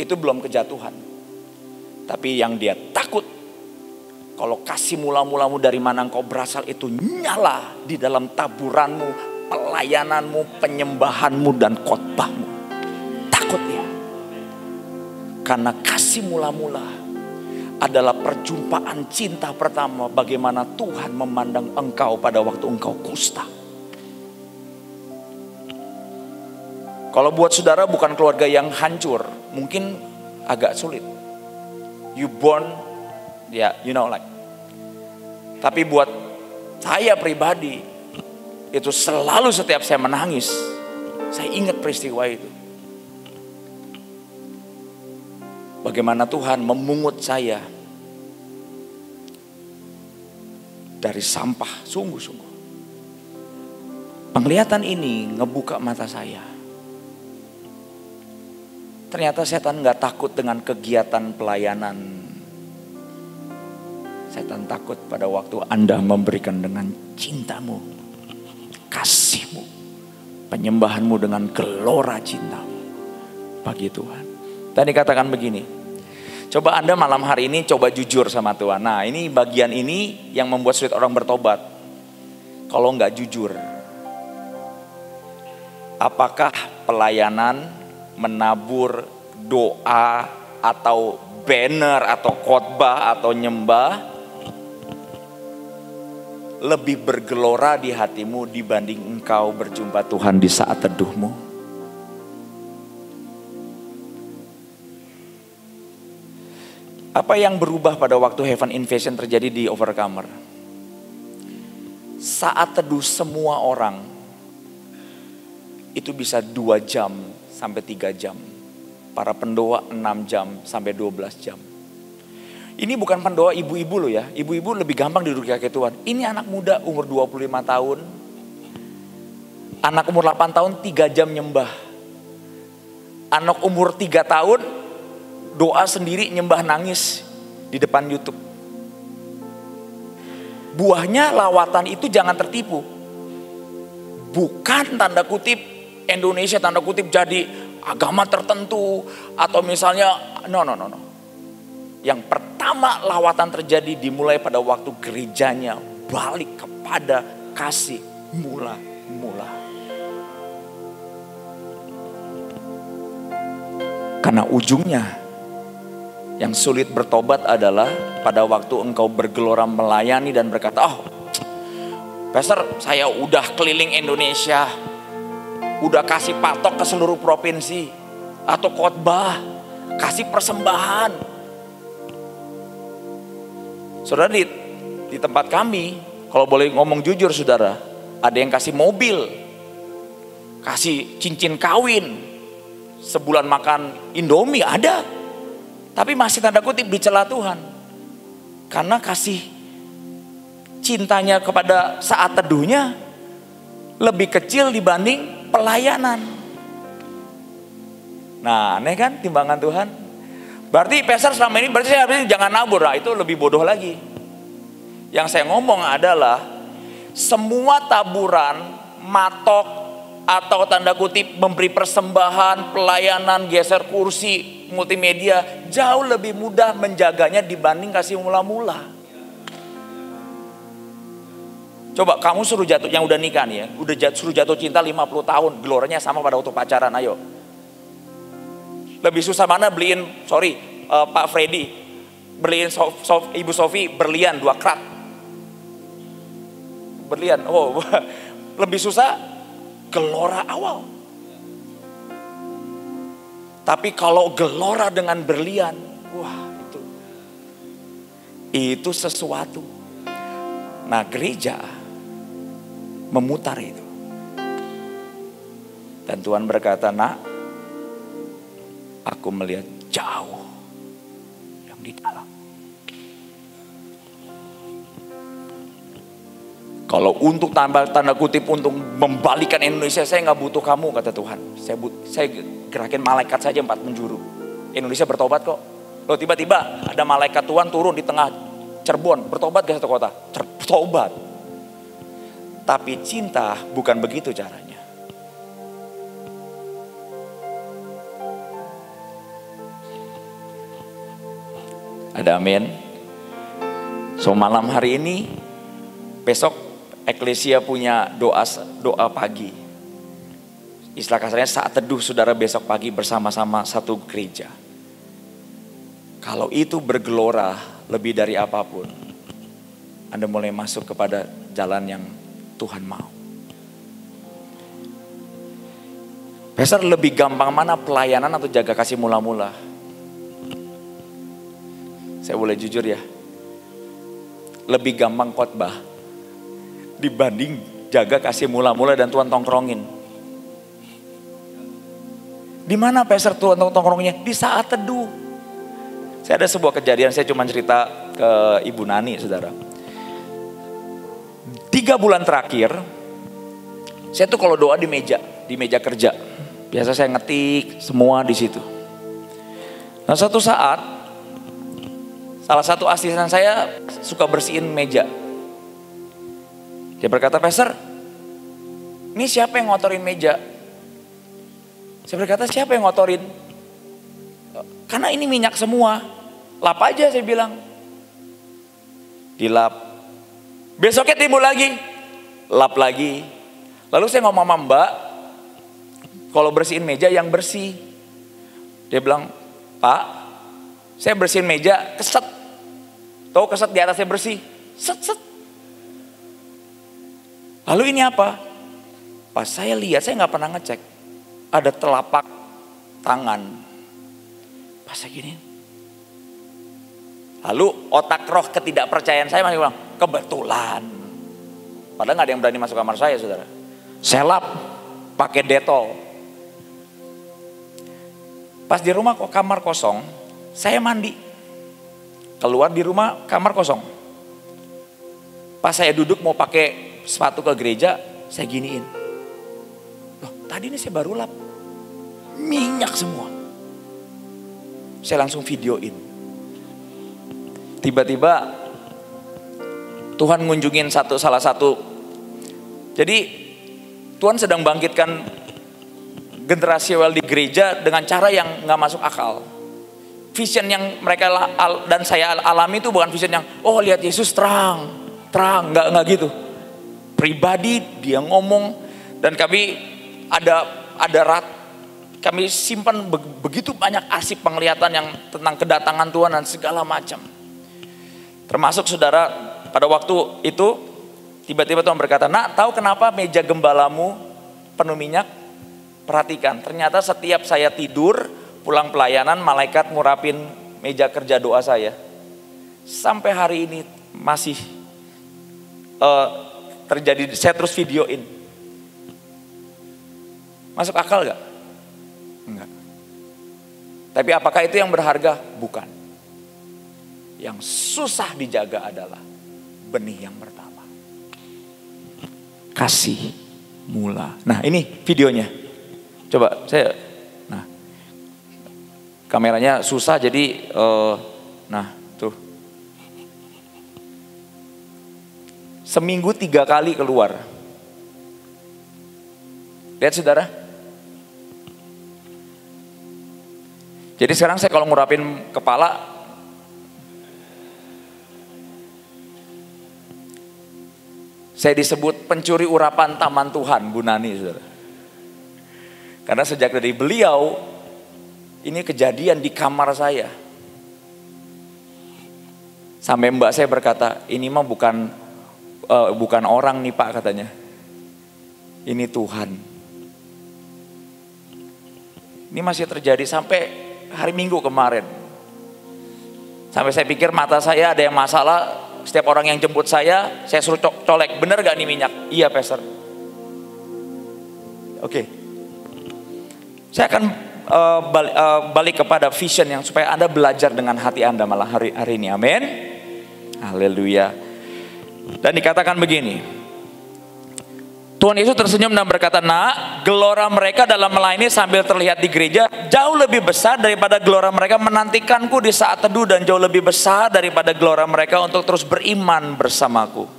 A: itu belum kejatuhan. Tapi yang dia takut kalau kasih mula-mulamu dari mana engkau berasal itu nyala di dalam taburanmu, pelayananmu, penyembahanmu dan khotbahmu. Takut ya. Karena kasih mula-mula adalah perjumpaan cinta pertama bagaimana Tuhan memandang engkau pada waktu engkau kusta. Kalau buat saudara bukan keluarga yang hancur, mungkin agak sulit. You born, ya, yeah, you know like tapi buat saya pribadi, itu selalu setiap saya menangis, saya ingat peristiwa itu. Bagaimana Tuhan memungut saya dari sampah sungguh-sungguh. Penglihatan ini ngebuka mata saya. Ternyata setan nggak takut dengan kegiatan pelayanan Setan takut pada waktu Anda memberikan dengan cintamu, kasihmu, penyembahanmu dengan gelora cintamu bagi Tuhan. Dan dikatakan begini, coba Anda malam hari ini coba jujur sama Tuhan. Nah ini bagian ini yang membuat sulit orang bertobat. Kalau nggak jujur, apakah pelayanan menabur doa atau banner atau khotbah atau nyembah lebih bergelora di hatimu dibanding engkau berjumpa Tuhan di saat teduhmu? Apa yang berubah pada waktu Heaven Invasion terjadi di Overcomer? Saat teduh semua orang itu bisa dua jam sampai tiga jam. Para pendoa enam jam sampai dua belas jam ini bukan pendoa ibu-ibu loh ya. Ibu-ibu lebih gampang duduk kaki Tuhan. Ini anak muda umur 25 tahun. Anak umur 8 tahun 3 jam nyembah. Anak umur 3 tahun doa sendiri nyembah nangis di depan YouTube. Buahnya lawatan itu jangan tertipu. Bukan tanda kutip Indonesia tanda kutip jadi agama tertentu atau misalnya no no no no yang pertama lawatan terjadi dimulai pada waktu gerejanya balik kepada kasih mula-mula. Karena ujungnya yang sulit bertobat adalah pada waktu engkau bergelora melayani dan berkata, oh Pastor saya udah keliling Indonesia, udah kasih patok ke seluruh provinsi, atau khotbah, kasih persembahan. Saudara di, di tempat kami, kalau boleh ngomong jujur saudara, ada yang kasih mobil, kasih cincin kawin, sebulan makan Indomie ada. Tapi masih tanda kutip dicela Tuhan. Karena kasih cintanya kepada saat teduhnya lebih kecil dibanding pelayanan. Nah, aneh kan timbangan Tuhan? Berarti peser selama ini berarti saya jangan nabur, nah, itu lebih bodoh lagi. Yang saya ngomong adalah semua taburan, matok atau tanda kutip memberi persembahan, pelayanan, geser kursi, multimedia jauh lebih mudah menjaganya dibanding kasih mula-mula. Coba kamu suruh jatuh yang udah nikah nih ya, udah jatuh, suruh jatuh cinta 50 tahun, geloranya sama pada waktu pacaran, ayo. Lebih susah mana beliin, sorry, uh, Pak Freddy, beliin Sof, Sof, Ibu Sofi berlian dua krat. Berlian, oh lebih susah gelora awal. Tapi kalau gelora dengan berlian, wah itu itu sesuatu. Nah gereja memutar itu. Dan Tuhan berkata, nak, aku melihat jauh yang di dalam. Kalau untuk tanda, tanda kutip untuk membalikan Indonesia, saya nggak butuh kamu kata Tuhan. Saya, but, saya gerakin malaikat saja empat penjuru. Indonesia bertobat kok. Loh tiba-tiba ada malaikat Tuhan turun di tengah Cirebon, bertobat ke satu kota? Bertobat. Tapi cinta bukan begitu caranya. Ada amin. So malam hari ini, besok Eklesia punya doa doa pagi. Istilah kasarnya saat teduh saudara besok pagi bersama-sama satu gereja. Kalau itu bergelora lebih dari apa pun, Anda mulai masuk kepada jalan yang Tuhan mau. Besar lebih gampang mana pelayanan atau jaga kasih mula-mula? Saya boleh jujur ya. Lebih gampang khotbah dibanding jaga kasih mula-mula dan Tuhan tongkrongin. Di mana peser Tuhan tongkrongnya? Di saat teduh. Saya ada sebuah kejadian, saya cuma cerita ke Ibu Nani, saudara tiga bulan terakhir, saya tuh kalau doa di meja, di meja kerja. Biasa saya ngetik semua di situ. Nah suatu saat, salah satu asisten saya suka bersihin meja. Dia berkata, Pastor, ini siapa yang ngotorin meja? Saya berkata, siapa yang ngotorin? Karena ini minyak semua. Lap aja saya bilang. Dilap, Besoknya timbul lagi, lap lagi. Lalu saya ngomong sama mbak, kalau bersihin meja yang bersih. Dia bilang, Pak, saya bersihin meja, keset. Tahu keset di atasnya bersih, set set. Lalu ini apa? Pas saya lihat, saya nggak pernah ngecek. Ada telapak tangan. Pas saya gini. Lalu otak roh ketidakpercayaan saya masih bilang, Kebetulan. Padahal nggak ada yang berani masuk kamar saya, saudara. Selap pakai detol. Pas di rumah kok kamar kosong, saya mandi. Keluar di rumah kamar kosong. Pas saya duduk mau pakai sepatu ke gereja, saya giniin. Loh, tadi ini saya baru lap. Minyak semua. Saya langsung videoin. Tiba-tiba Tuhan ngunjungin satu salah satu. Jadi Tuhan sedang bangkitkan generasi awal di gereja dengan cara yang nggak masuk akal. Vision yang mereka dan saya alami itu bukan vision yang oh lihat Yesus terang, terang, nggak nggak gitu. Pribadi dia ngomong dan kami ada ada rat kami simpan begitu banyak arsip penglihatan yang tentang kedatangan Tuhan dan segala macam. Termasuk saudara pada waktu itu tiba-tiba Tuhan berkata, nak tahu kenapa meja gembalamu penuh minyak? Perhatikan, ternyata setiap saya tidur, pulang pelayanan, malaikat ngurapin meja kerja doa saya. Sampai hari ini masih uh, terjadi, saya terus videoin. Masuk akal gak? Enggak. Tapi apakah itu yang berharga? Bukan. Yang susah dijaga adalah benih yang pertama. Kasih mula. Nah ini videonya. Coba saya, nah kameranya susah jadi, uh, nah Seminggu tiga kali keluar. Lihat saudara. Jadi sekarang saya kalau ngurapin kepala, saya disebut pencuri urapan taman Tuhan, Bu Nani, saudara. Karena sejak dari beliau, ini kejadian di kamar saya. Sampai mbak saya berkata, ini mah bukan uh, bukan orang nih pak katanya. Ini Tuhan. Ini masih terjadi sampai hari Minggu kemarin. Sampai saya pikir mata saya ada yang masalah, setiap orang yang jemput saya, saya suruh colek, bener gak nih minyak? Iya, Pastor. Oke. Okay. Saya akan uh, balik, uh, balik kepada vision yang supaya Anda belajar dengan hati Anda malah hari hari ini. Amin. Haleluya. Dan dikatakan begini. Tuhan Yesus tersenyum dan berkata, "Nak, gelora mereka dalam melayani sambil terlihat di gereja jauh lebih besar daripada gelora mereka menantikanku di saat teduh dan jauh lebih besar daripada gelora mereka untuk terus beriman bersamaku."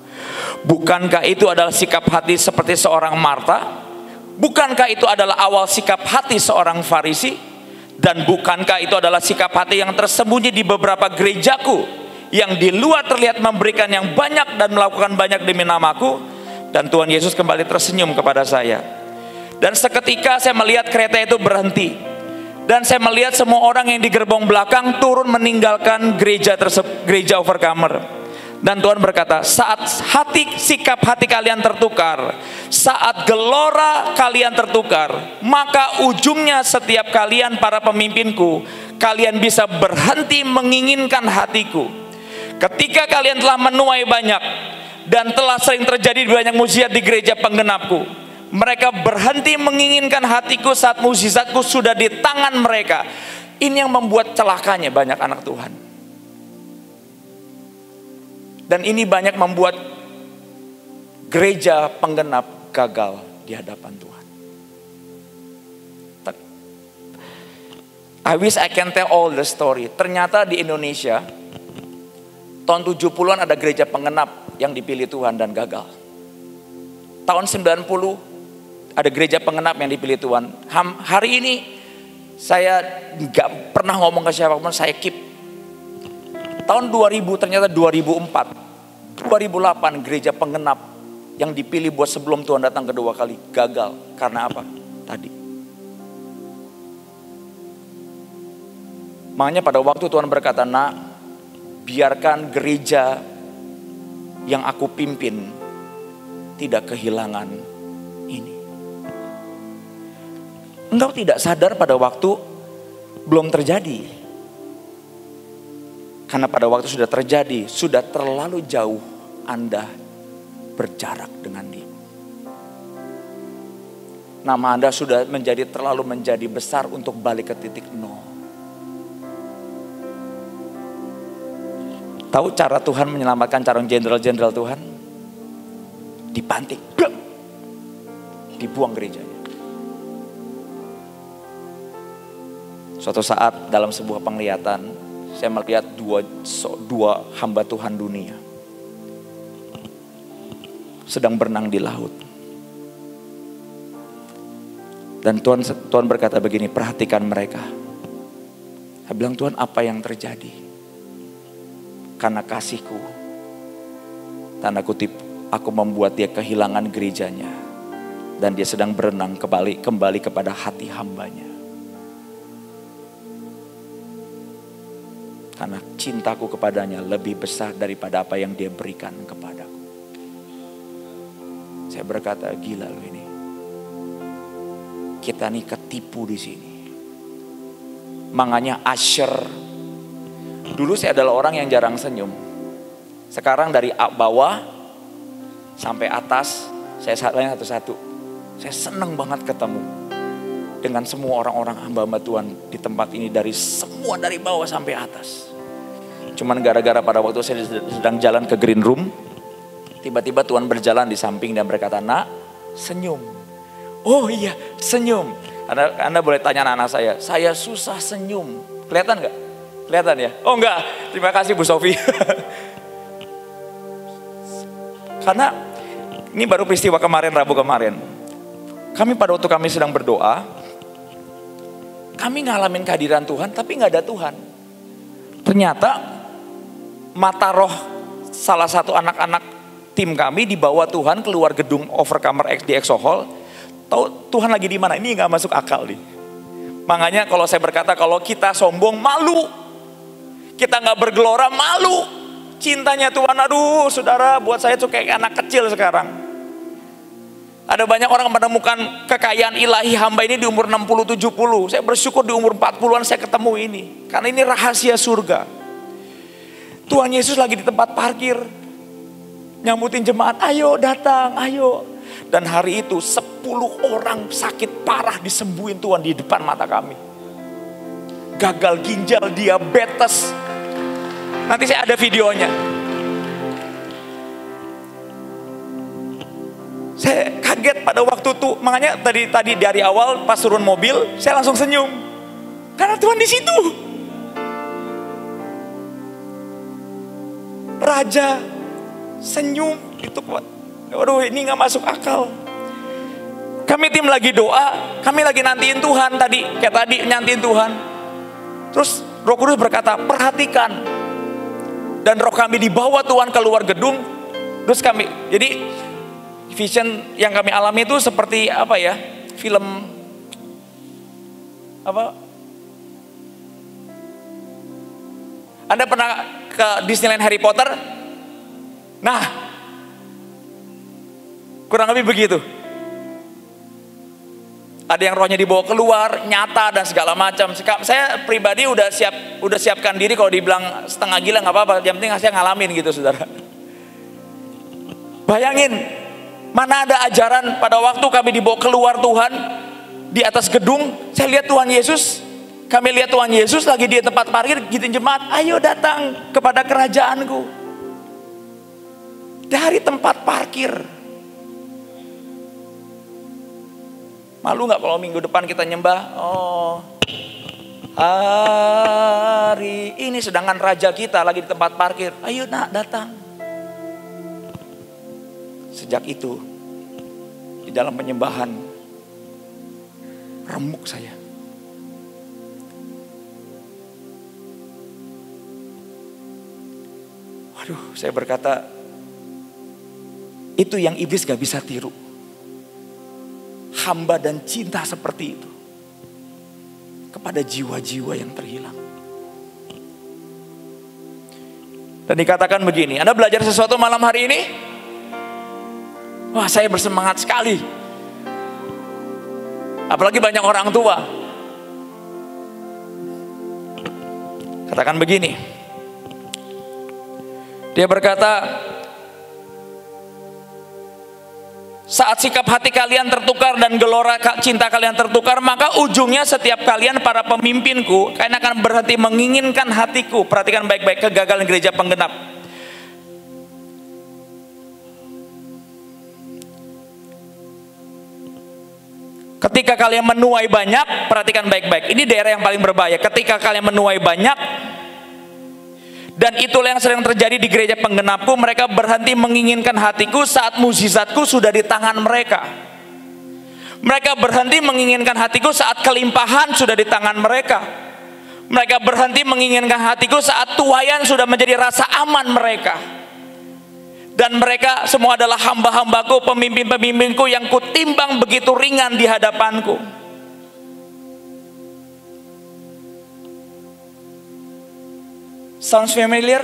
A: Bukankah itu adalah sikap hati seperti seorang Marta Bukankah itu adalah awal sikap hati seorang Farisi? Dan bukankah itu adalah sikap hati yang tersembunyi di beberapa gerejaku yang di luar terlihat memberikan yang banyak dan melakukan banyak demi namaku? Dan Tuhan Yesus kembali tersenyum kepada saya. Dan seketika saya melihat kereta itu berhenti. Dan saya melihat semua orang yang di gerbong belakang turun meninggalkan gereja tersebut, gereja overcomer dan Tuhan berkata, saat hati sikap hati kalian tertukar, saat gelora kalian tertukar, maka ujungnya setiap kalian para pemimpinku, kalian bisa berhenti menginginkan hatiku. Ketika kalian telah menuai banyak dan telah sering terjadi banyak mujizat di gereja penggenapku, mereka berhenti menginginkan hatiku saat mujizatku sudah di tangan mereka. Ini yang membuat celakanya banyak anak Tuhan. Dan ini banyak membuat gereja penggenap gagal di hadapan Tuhan. I wish I can tell all the story. Ternyata di Indonesia tahun 70-an ada gereja penggenap yang dipilih Tuhan dan gagal. Tahun 90 ada gereja penggenap yang dipilih Tuhan. hari ini saya nggak pernah ngomong ke siapa pun, saya keep Tahun 2000 ternyata 2004. 2008 gereja pengenap yang dipilih buat sebelum Tuhan datang kedua kali gagal. Karena apa? Tadi. Makanya pada waktu Tuhan berkata, nak biarkan gereja yang aku pimpin tidak kehilangan ini. Engkau tidak sadar pada waktu belum terjadi. Karena pada waktu sudah terjadi, sudah terlalu jauh Anda berjarak dengan dia. Nama Anda sudah menjadi terlalu menjadi besar untuk balik ke titik nol. Tahu cara Tuhan menyelamatkan calon jenderal-jenderal Tuhan? Dipantik. Dibuang gerejanya. Suatu saat dalam sebuah penglihatan, saya melihat dua, dua hamba Tuhan dunia sedang berenang di laut. Dan Tuhan Tuhan berkata begini, perhatikan mereka. Saya bilang Tuhan apa yang terjadi? Karena kasihku. Tanda kutip, aku membuat dia kehilangan gerejanya. Dan dia sedang berenang kembali, kembali kepada hati hambanya. Karena cintaku kepadanya lebih besar daripada apa yang dia berikan kepadaku. Saya berkata, gila loh ini. kita nih ketipu di sini. Makanya Asher. Dulu saya adalah orang yang jarang senyum. Sekarang dari bawah sampai atas, saya lain satu-satu. Saya senang banget ketemu dengan semua orang-orang hamba-hamba Tuhan di tempat ini dari semua dari bawah sampai atas. Cuman gara-gara pada waktu saya sedang jalan ke green room, tiba-tiba Tuhan berjalan di samping dan berkata, nak senyum. Oh iya senyum. Anda, anda boleh tanya anak-anak saya, saya susah senyum. Kelihatan nggak? Kelihatan ya? Oh enggak, terima kasih Bu Sofi. Karena ini baru peristiwa kemarin, Rabu kemarin. Kami pada waktu kami sedang berdoa, kami ngalamin kehadiran Tuhan tapi nggak ada Tuhan. Ternyata mata roh salah satu anak-anak tim kami dibawa Tuhan keluar gedung Overcomer X di Exo Hall. Tahu Tuhan lagi di mana? Ini nggak masuk akal nih. Makanya kalau saya berkata kalau kita sombong malu, kita nggak bergelora malu. Cintanya Tuhan, aduh saudara buat saya tuh kayak anak kecil sekarang. Ada banyak orang menemukan kekayaan ilahi hamba ini di umur 60-70. Saya bersyukur di umur 40-an saya ketemu ini. Karena ini rahasia surga. Tuhan Yesus lagi di tempat parkir. Nyambutin jemaat, ayo datang, ayo. Dan hari itu 10 orang sakit parah disembuhin Tuhan di depan mata kami. Gagal ginjal, diabetes, Nanti saya ada videonya. Saya kaget pada waktu itu, makanya tadi tadi dari awal pas turun mobil, saya langsung senyum. Karena Tuhan di situ. Raja senyum itu kuat. Waduh ini nggak masuk akal. Kami tim lagi doa, kami lagi nantiin Tuhan tadi, kayak tadi nyantiin Tuhan. Terus Roh Kudus berkata, perhatikan dan roh kami dibawa Tuhan keluar gedung. Terus kami jadi vision yang kami alami itu seperti apa ya? Film apa? Anda pernah ke Disneyland Harry Potter? Nah kurang lebih begitu ada yang rohnya dibawa keluar, nyata dan segala macam. Saya pribadi udah siap, udah siapkan diri kalau dibilang setengah gila nggak apa-apa. Yang penting saya ngalamin gitu, saudara. Bayangin, mana ada ajaran pada waktu kami dibawa keluar Tuhan di atas gedung, saya lihat Tuhan Yesus, kami lihat Tuhan Yesus lagi di tempat parkir, gitu jemaat, ayo datang kepada kerajaanku. Dari tempat parkir, Malu nggak kalau minggu depan kita nyembah? Oh, hari ini sedangkan raja kita lagi di tempat parkir. Ayo nak datang. Sejak itu di dalam penyembahan remuk saya. Waduh, saya berkata itu yang iblis gak bisa tiru hamba dan cinta seperti itu kepada jiwa-jiwa yang terhilang. Dan dikatakan begini, Anda belajar sesuatu malam hari ini? Wah, saya bersemangat sekali. Apalagi banyak orang tua. Katakan begini. Dia berkata, Saat sikap hati kalian tertukar dan gelora cinta kalian tertukar, maka ujungnya setiap kalian para pemimpinku, kalian akan berhenti menginginkan hatiku. Perhatikan baik-baik kegagalan gereja penggenap. Ketika kalian menuai banyak, perhatikan baik-baik. Ini daerah yang paling berbahaya. Ketika kalian menuai banyak, dan itulah yang sering terjadi di gereja penggenapku. Mereka berhenti menginginkan hatiku saat mukjizatku sudah di tangan mereka. Mereka berhenti menginginkan hatiku saat kelimpahan sudah di tangan mereka. Mereka berhenti menginginkan hatiku saat tuayan sudah menjadi rasa aman mereka. Dan mereka semua adalah hamba-hambaku, pemimpin-pemimpinku yang kutimbang begitu ringan di hadapanku. Sounds familiar?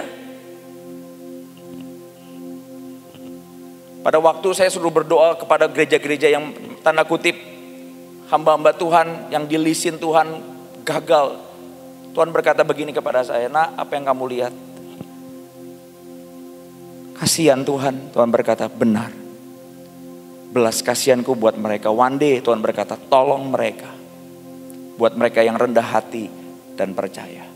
A: Pada waktu saya suruh berdoa kepada gereja-gereja yang tanda kutip hamba-hamba Tuhan yang dilisin Tuhan gagal. Tuhan berkata begini kepada saya, nak apa yang kamu lihat? Kasihan Tuhan, Tuhan berkata benar. Belas kasihanku buat mereka. One day Tuhan berkata tolong mereka. Buat mereka yang rendah hati dan percaya.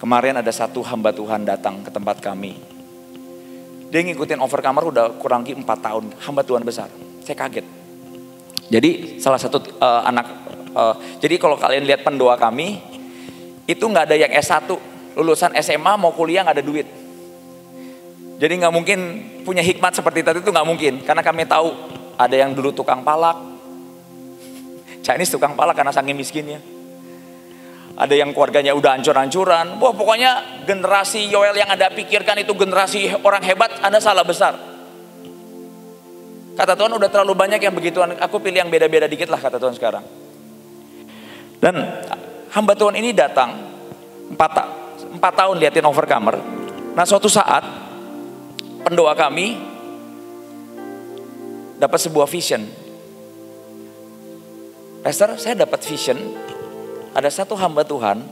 A: Kemarin ada satu hamba Tuhan datang ke tempat kami. Dia ngikutin overcomer udah kurang lebih 4 tahun. Hamba Tuhan besar. Saya kaget. Jadi salah satu uh, anak, uh, jadi kalau kalian lihat pendoa kami, itu nggak ada yang S1, lulusan SMA mau kuliah nggak ada duit. Jadi nggak mungkin punya hikmat seperti tadi itu nggak mungkin, karena kami tahu ada yang dulu tukang palak, Chinese tukang palak karena saking miskinnya. Ada yang keluarganya udah hancur-hancuran. Wah pokoknya generasi Yoel yang Anda pikirkan itu generasi orang hebat, Anda salah besar. Kata Tuhan udah terlalu banyak yang begituan. Aku pilih yang beda-beda dikit lah kata Tuhan sekarang. Dan hamba Tuhan ini datang empat, empat tahun liatin overcomer. Nah suatu saat pendoa kami dapat sebuah vision. Pastor, saya dapat vision. Ada satu hamba Tuhan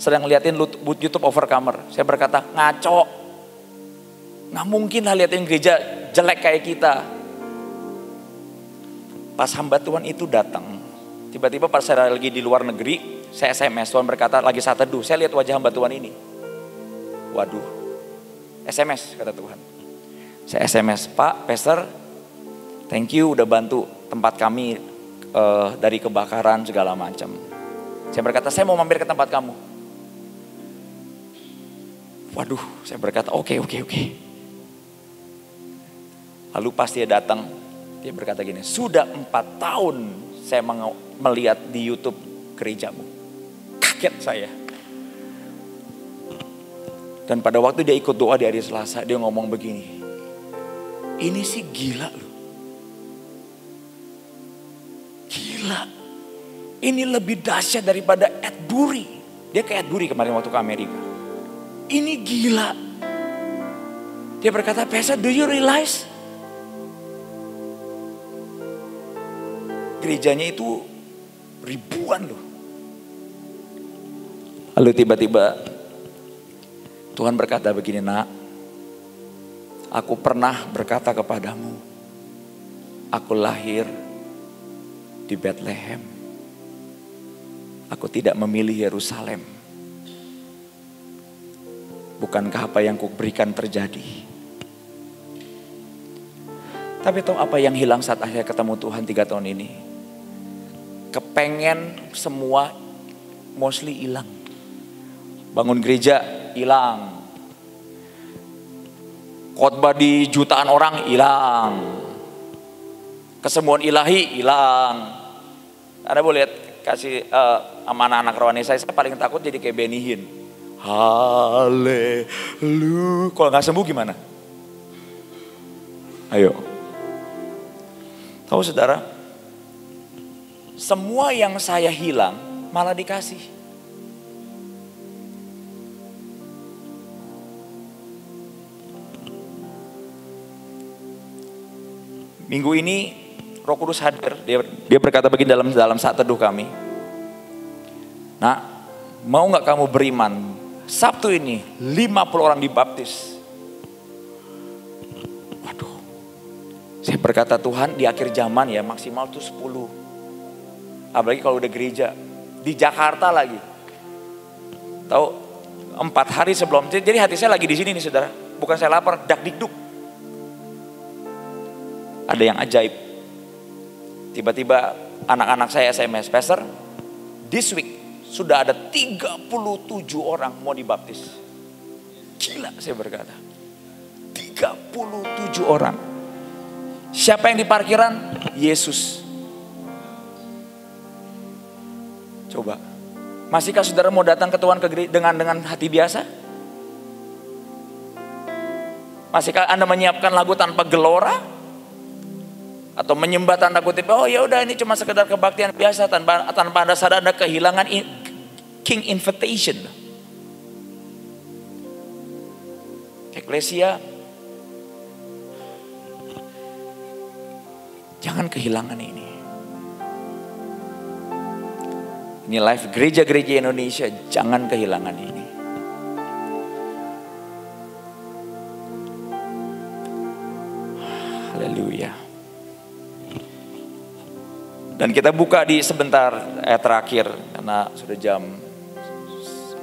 A: sedang liatin YouTube overcomer. Saya berkata, ngaco. Nggak mungkin lah liatin gereja jelek kayak kita. Pas hamba Tuhan itu datang, tiba-tiba pas saya lagi di luar negeri, saya SMS, Tuhan berkata lagi saat teduh, saya lihat wajah hamba Tuhan ini. Waduh, SMS kata Tuhan. Saya SMS, Pak, Pastor, thank you udah bantu tempat kami uh, dari kebakaran segala macam. Saya berkata, saya mau mampir ke tempat kamu. Waduh, saya berkata, oke, okay, oke, okay, oke. Okay. Lalu pas dia datang, dia berkata gini, sudah empat tahun saya melihat di Youtube gerejamu. Kaget saya. Dan pada waktu dia ikut doa di hari Selasa, dia ngomong begini. Ini sih gila loh. Gila. Ini lebih dahsyat daripada Ed Buri. Dia ke Ed Buri kemarin waktu ke Amerika. Ini gila. Dia berkata, Pesa, do you realize gerejanya itu ribuan loh. Lalu tiba-tiba Tuhan berkata begini nak, aku pernah berkata kepadamu, aku lahir di Bethlehem. Aku tidak memilih Yerusalem. Bukankah apa yang kuberikan terjadi? Tapi tahu apa yang hilang saat akhirnya ketemu Tuhan tiga tahun ini? kepengen semua mostly hilang. Bangun gereja hilang. Khotbah di jutaan orang hilang. Kesembuhan ilahi hilang. Anda boleh lihat kasih uh, sama anak-anak rohani saya, saya paling takut jadi kayak Benihin. Haleluya. Kalau nggak sembuh gimana? Ayo. Tahu saudara, semua yang saya hilang malah dikasih. Minggu ini Roh Kudus hadir, dia, dia berkata begini dalam dalam saat teduh kami. Nah, mau nggak kamu beriman? Sabtu ini 50 orang dibaptis. Waduh. Saya berkata Tuhan di akhir zaman ya maksimal tuh 10 Apalagi kalau udah gereja. Di Jakarta lagi. Tahu empat hari sebelum jadi hati saya lagi di sini nih saudara bukan saya lapar dak dikduk ada yang ajaib tiba-tiba anak-anak saya SMS pastor this week sudah ada 37 orang mau dibaptis gila saya berkata 37 orang siapa yang di parkiran Yesus Coba. Masihkah saudara mau datang ke Tuhan dengan dengan hati biasa? Masihkah Anda menyiapkan lagu tanpa gelora? Atau menyembah tanda kutip, oh ya udah ini cuma sekedar kebaktian biasa tanpa tanpa Anda sadar Anda kehilangan in, king invitation. Eklesia Jangan kehilangan ini. Ini live gereja-gereja Indonesia, jangan kehilangan ini. Haleluya. Dan kita buka di sebentar ayat terakhir karena sudah jam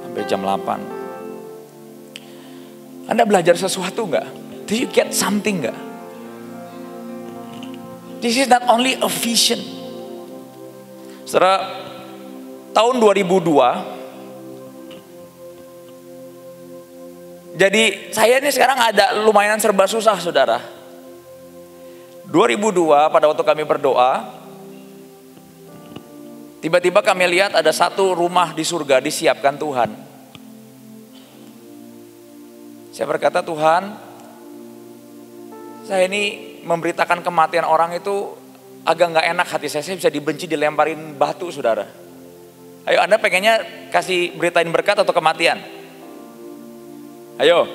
A: sampai jam 8. Anda belajar sesuatu enggak? Do you get something enggak? This is not only a vision. Saudara, tahun 2002 jadi saya ini sekarang ada lumayan serba susah saudara 2002 pada waktu kami berdoa, tiba-tiba kami lihat ada satu rumah di surga disiapkan Tuhan. Saya berkata Tuhan, saya ini memberitakan kematian orang itu agak nggak enak hati saya, saya bisa dibenci dilemparin batu saudara. Ayo Anda pengennya kasih beritain berkat atau kematian? Ayo,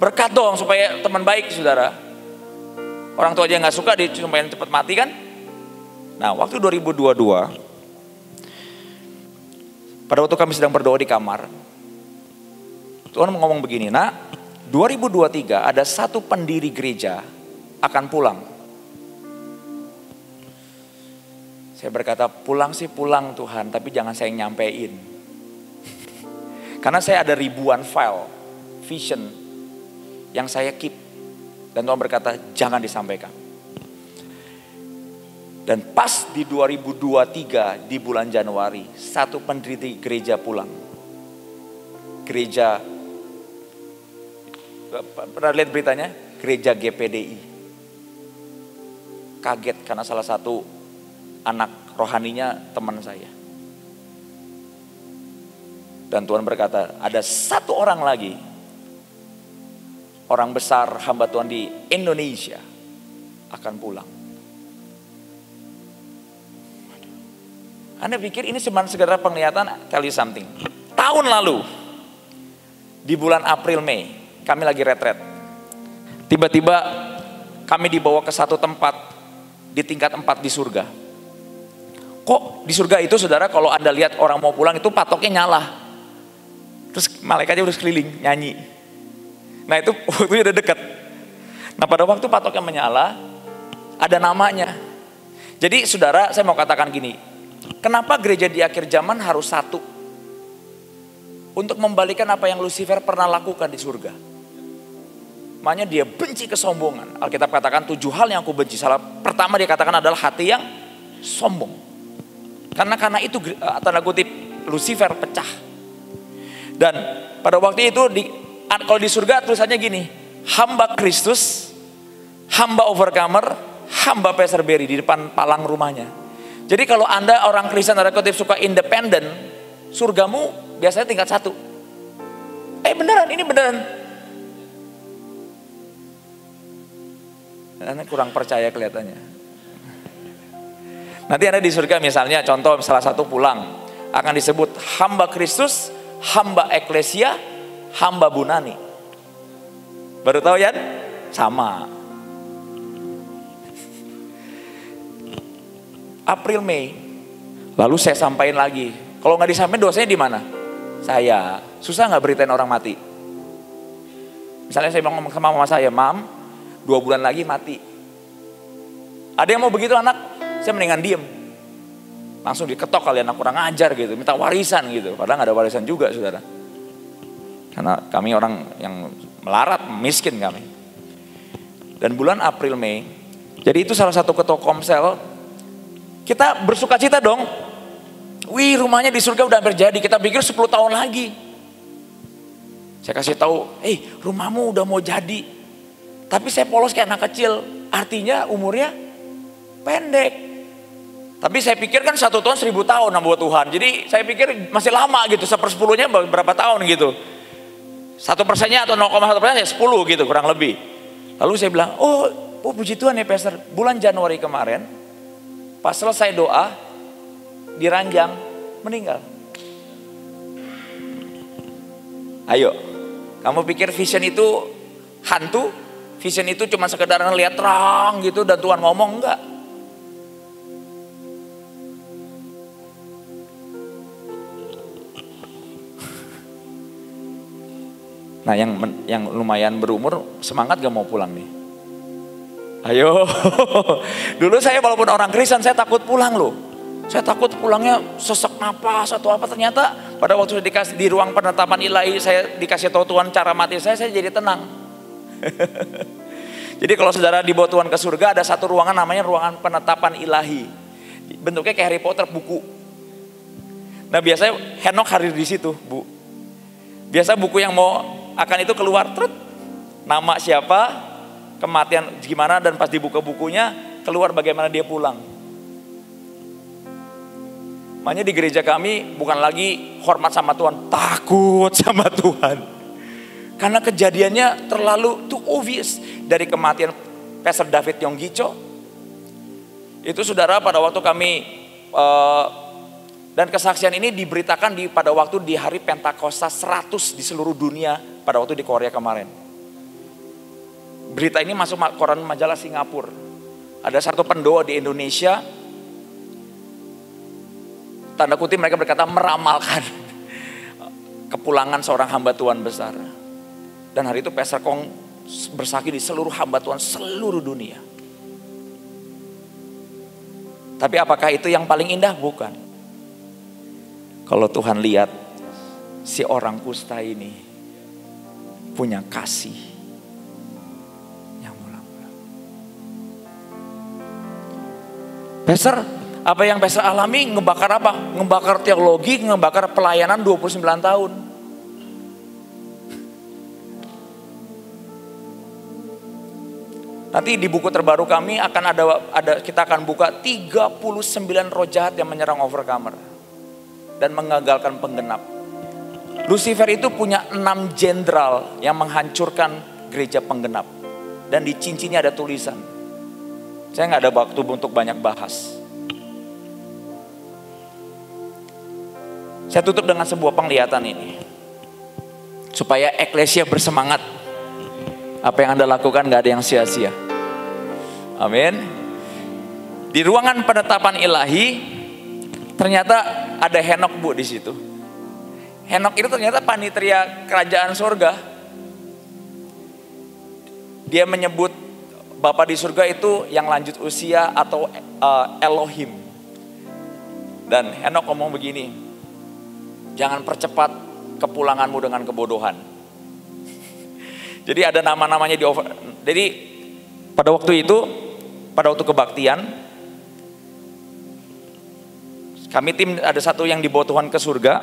A: berkat dong supaya teman baik saudara. Orang tua aja nggak suka dia cepat mati kan? Nah waktu 2022 pada waktu kami sedang berdoa di kamar Tuhan ngomong begini nak 2023 ada satu pendiri gereja akan pulang. Saya berkata pulang sih pulang Tuhan tapi jangan saya nyampein. Karena saya ada ribuan file Vision Yang saya keep. Dan Tuhan berkata, jangan disampaikan. Dan pas di 2023 di bulan Januari, satu pendiri gereja pulang. Gereja, pernah lihat beritanya? Gereja GPDI. Kaget karena salah satu anak rohaninya teman saya. Dan Tuhan berkata, ada satu orang lagi orang besar hamba Tuhan di Indonesia akan pulang. Anda pikir ini cuma segera penglihatan? Tell you something. Tahun lalu, di bulan April Mei, kami lagi retret. Tiba-tiba kami dibawa ke satu tempat di tingkat empat di surga. Kok di surga itu saudara kalau Anda lihat orang mau pulang itu patoknya nyala. Terus malaikatnya udah sekeliling nyanyi. Nah itu waktunya udah dekat. Nah pada waktu patoknya menyala, ada namanya. Jadi saudara saya mau katakan gini, kenapa gereja di akhir zaman harus satu? Untuk membalikan apa yang Lucifer pernah lakukan di surga. Makanya dia benci kesombongan. Alkitab katakan tujuh hal yang aku benci. Salah pertama dia katakan adalah hati yang sombong. Karena karena itu eh, tanda kutip Lucifer pecah. Dan pada waktu itu di kalau di surga tulisannya gini, hamba Kristus, hamba overcomer, hamba peserberry di depan palang rumahnya. Jadi kalau anda orang Kristen ada kutip suka independen, surgamu biasanya tingkat satu. Eh beneran, ini beneran. Anda kurang percaya kelihatannya. Nanti anda di surga misalnya contoh salah satu pulang akan disebut hamba Kristus, hamba eklesia, hamba Bunani. Baru tahu ya? Sama. April Mei. Lalu saya sampaikan lagi. Kalau nggak disampaikan dosanya di mana? Saya. Susah nggak beritain orang mati? Misalnya saya ngomong sama mama saya, mam, dua bulan lagi mati. Ada yang mau begitu anak? Saya mendingan diem. Langsung diketok kalian anak kurang ajar gitu, minta warisan gitu. Padahal nggak ada warisan juga saudara. Karena kami orang yang melarat, miskin kami. Dan bulan April, Mei, jadi itu salah satu ketua komsel, kita bersuka cita dong. Wih rumahnya di surga udah hampir jadi, kita pikir 10 tahun lagi. Saya kasih tahu, eh rumahmu udah mau jadi. Tapi saya polos kayak anak kecil, artinya umurnya pendek. Tapi saya pikir kan satu tahun seribu tahun buat Tuhan. Jadi saya pikir masih lama gitu, sepersepuluhnya berapa tahun gitu. Satu persennya atau 0,1 persen ya 10 gitu kurang lebih. Lalu saya bilang, oh, oh puji Tuhan ya Pastor, bulan Januari kemarin, Pas selesai doa, diranjang, meninggal. Ayo, kamu pikir vision itu hantu? Vision itu cuma sekedar ngeliat terang gitu dan Tuhan ngomong enggak. Nah yang yang lumayan berumur semangat gak mau pulang nih. Ayo, dulu saya walaupun orang Kristen saya takut pulang loh. Saya takut pulangnya sesak napas atau apa ternyata pada waktu dikasih di ruang penetapan ilahi saya dikasih tahu Tuhan cara mati saya saya jadi tenang. jadi kalau saudara dibawa Tuhan ke surga ada satu ruangan namanya ruangan penetapan ilahi. Bentuknya kayak Harry Potter buku. Nah biasanya Henok hadir di situ bu. Biasa buku yang mau akan itu keluar trut nama siapa kematian gimana dan pas dibuka bukunya keluar bagaimana dia pulang. Makanya di gereja kami bukan lagi hormat sama Tuhan, takut sama Tuhan. Karena kejadiannya terlalu too obvious dari kematian Pastor David Yonggicho. Itu saudara pada waktu kami uh, dan kesaksian ini diberitakan di pada waktu di hari Pentakosta 100 di seluruh dunia pada waktu di Korea kemarin. Berita ini masuk koran majalah Singapura. Ada satu pendoa di Indonesia tanda kutip mereka berkata meramalkan kepulangan seorang hamba Tuhan besar. Dan hari itu Pastor Kong bersaksi di seluruh hamba Tuhan seluruh dunia. Tapi apakah itu yang paling indah? Bukan. Kalau Tuhan lihat si orang kusta ini punya kasih Pastor, apa yang Pastor alami ngebakar apa? Ngebakar teologi, ngebakar pelayanan 29 tahun. Nanti di buku terbaru kami akan ada ada kita akan buka 39 roh jahat yang menyerang overcomer dan mengagalkan penggenap. Lucifer itu punya enam jenderal yang menghancurkan gereja penggenap dan di cincinnya ada tulisan. Saya nggak ada waktu untuk banyak bahas. Saya tutup dengan sebuah penglihatan ini. Supaya eklesia bersemangat. Apa yang Anda lakukan gak ada yang sia-sia. Amin. Di ruangan penetapan ilahi, ternyata ada Henok bu di situ. Henok itu ternyata panitia kerajaan surga. Dia menyebut Bapak di surga itu yang lanjut usia atau uh, Elohim. Dan Henok ngomong begini, Jangan percepat kepulanganmu dengan kebodohan. Jadi ada nama-namanya di over. Jadi pada waktu itu, pada waktu kebaktian, kami tim ada satu yang dibawa Tuhan ke surga,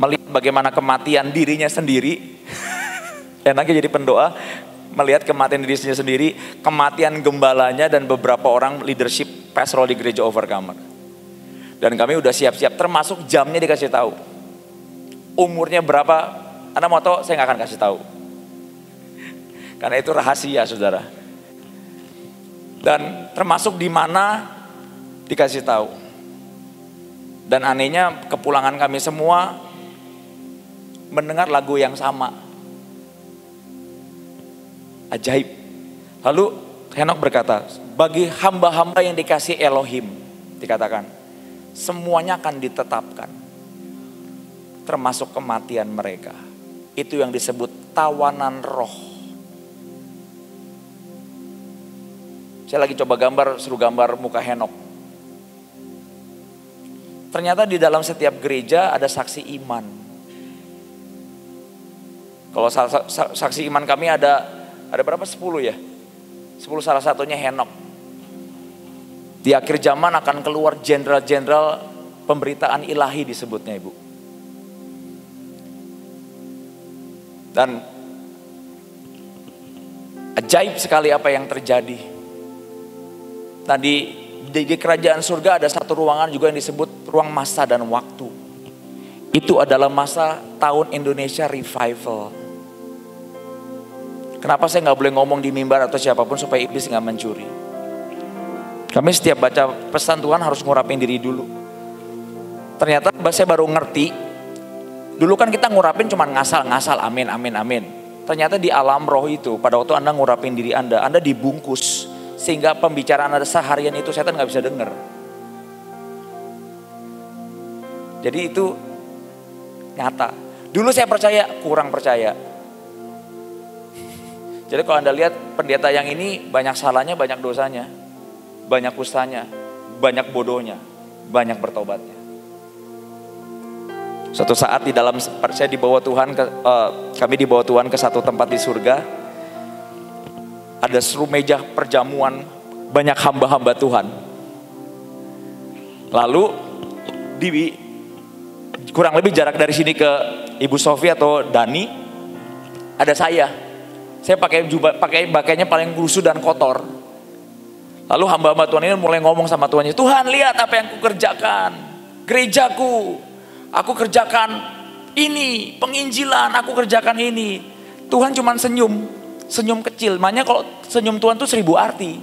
A: melihat bagaimana kematian dirinya sendiri. Enaknya jadi pendoa, melihat kematian dirinya sendiri, kematian gembalanya dan beberapa orang leadership pastoral di gereja Overcomer. Dan kami udah siap-siap, termasuk jamnya dikasih tahu umurnya berapa, Anda mau tahu, saya nggak akan kasih tahu. Karena itu rahasia, saudara. Dan termasuk di mana dikasih tahu. Dan anehnya kepulangan kami semua mendengar lagu yang sama. Ajaib. Lalu Henok berkata, bagi hamba-hamba yang dikasih Elohim, dikatakan, semuanya akan ditetapkan termasuk kematian mereka. Itu yang disebut tawanan roh. Saya lagi coba gambar, suruh gambar muka Henok. Ternyata di dalam setiap gereja ada saksi iman. Kalau saksi iman kami ada ada berapa? 10 ya? 10 salah satunya Henok. Di akhir zaman akan keluar jenderal-jenderal pemberitaan ilahi disebutnya Ibu. Dan ajaib sekali apa yang terjadi. Tadi di, di kerajaan surga ada satu ruangan juga yang disebut ruang masa dan waktu. Itu adalah masa tahun Indonesia revival. Kenapa saya nggak boleh ngomong di mimbar atau siapa pun supaya iblis nggak mencuri? Kami setiap baca pesan Tuhan harus ngurapin diri dulu. Ternyata saya baru ngerti Dulu kan kita ngurapin cuma ngasal-ngasal, amin, amin, amin. Ternyata di alam roh itu, pada waktu Anda ngurapin diri Anda, Anda dibungkus. Sehingga pembicaraan Anda seharian itu setan nggak bisa dengar. Jadi itu nyata. Dulu saya percaya, kurang percaya. Jadi kalau Anda lihat pendeta yang ini banyak salahnya, banyak dosanya. Banyak kustanya, banyak bodohnya, banyak bertobatnya. Suatu saat di dalam saya dibawa Tuhan ke, uh, kami dibawa Tuhan ke satu tempat di surga. Ada seru meja perjamuan banyak hamba-hamba Tuhan. Lalu di kurang lebih jarak dari sini ke Ibu Sofi atau Dani ada saya. Saya pakai jubah pakai pakainya paling lusuh dan kotor. Lalu hamba-hamba Tuhan ini mulai ngomong sama Tuhan, Tuhan lihat apa yang kukerjakan. Gerejaku, Aku kerjakan ini, penginjilan, aku kerjakan ini. Tuhan cuma senyum, senyum kecil. Makanya kalau senyum Tuhan itu seribu arti.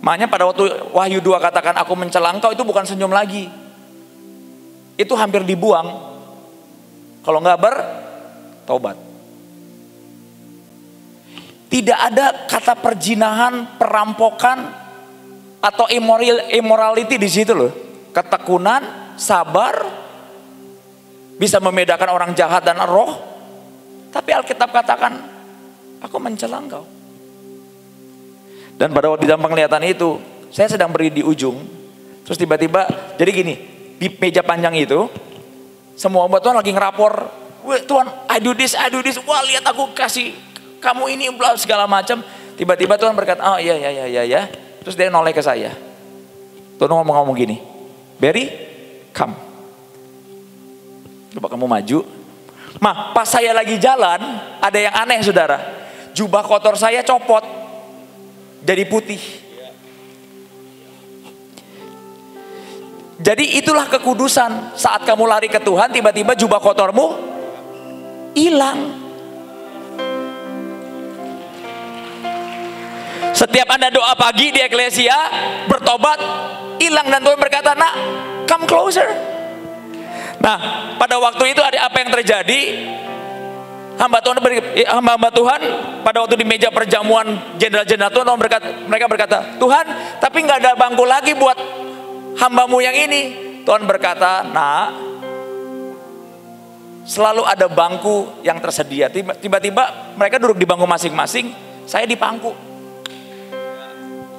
A: Makanya pada waktu Wahyu 2 katakan aku mencela engkau itu bukan senyum lagi. Itu hampir dibuang. Kalau nggak ber, tobat. Tidak ada kata perjinahan, perampokan, atau immoral, immorality di situ loh ketekunan, sabar, bisa membedakan orang jahat dan roh. Tapi Alkitab katakan, aku mencela engkau. Dan pada waktu dalam penglihatan itu, saya sedang berdiri di ujung. Terus tiba-tiba, jadi gini, di meja panjang itu, semua umat Tuhan lagi ngerapor, Tuhan, I do this, I do this. Wah, lihat aku kasih kamu ini segala macam. Tiba-tiba Tuhan berkata, oh iya, iya, iya, iya. iya. Terus dia noleh ke saya. Tuhan ngomong-ngomong gini, Berry, come. Coba kamu maju. Ma, pas saya lagi jalan, ada yang aneh saudara. Jubah kotor saya copot, jadi putih. Jadi itulah kekudusan. Saat kamu lari ke Tuhan, tiba-tiba jubah kotormu hilang. Setiap Anda doa pagi di eklesia, bertobat, hilang dan Tuhan berkata, "Nak, come closer." Nah, pada waktu itu ada apa yang terjadi? Hamba Tuhan hamba-hamba Tuhan pada waktu di meja perjamuan jenderal-jenderal Tuhan berkata, mereka berkata, "Tuhan, tapi nggak ada bangku lagi buat hambamu yang ini." Tuhan berkata, "Nak, selalu ada bangku yang tersedia. Tiba-tiba mereka duduk di bangku masing-masing, saya di bangku.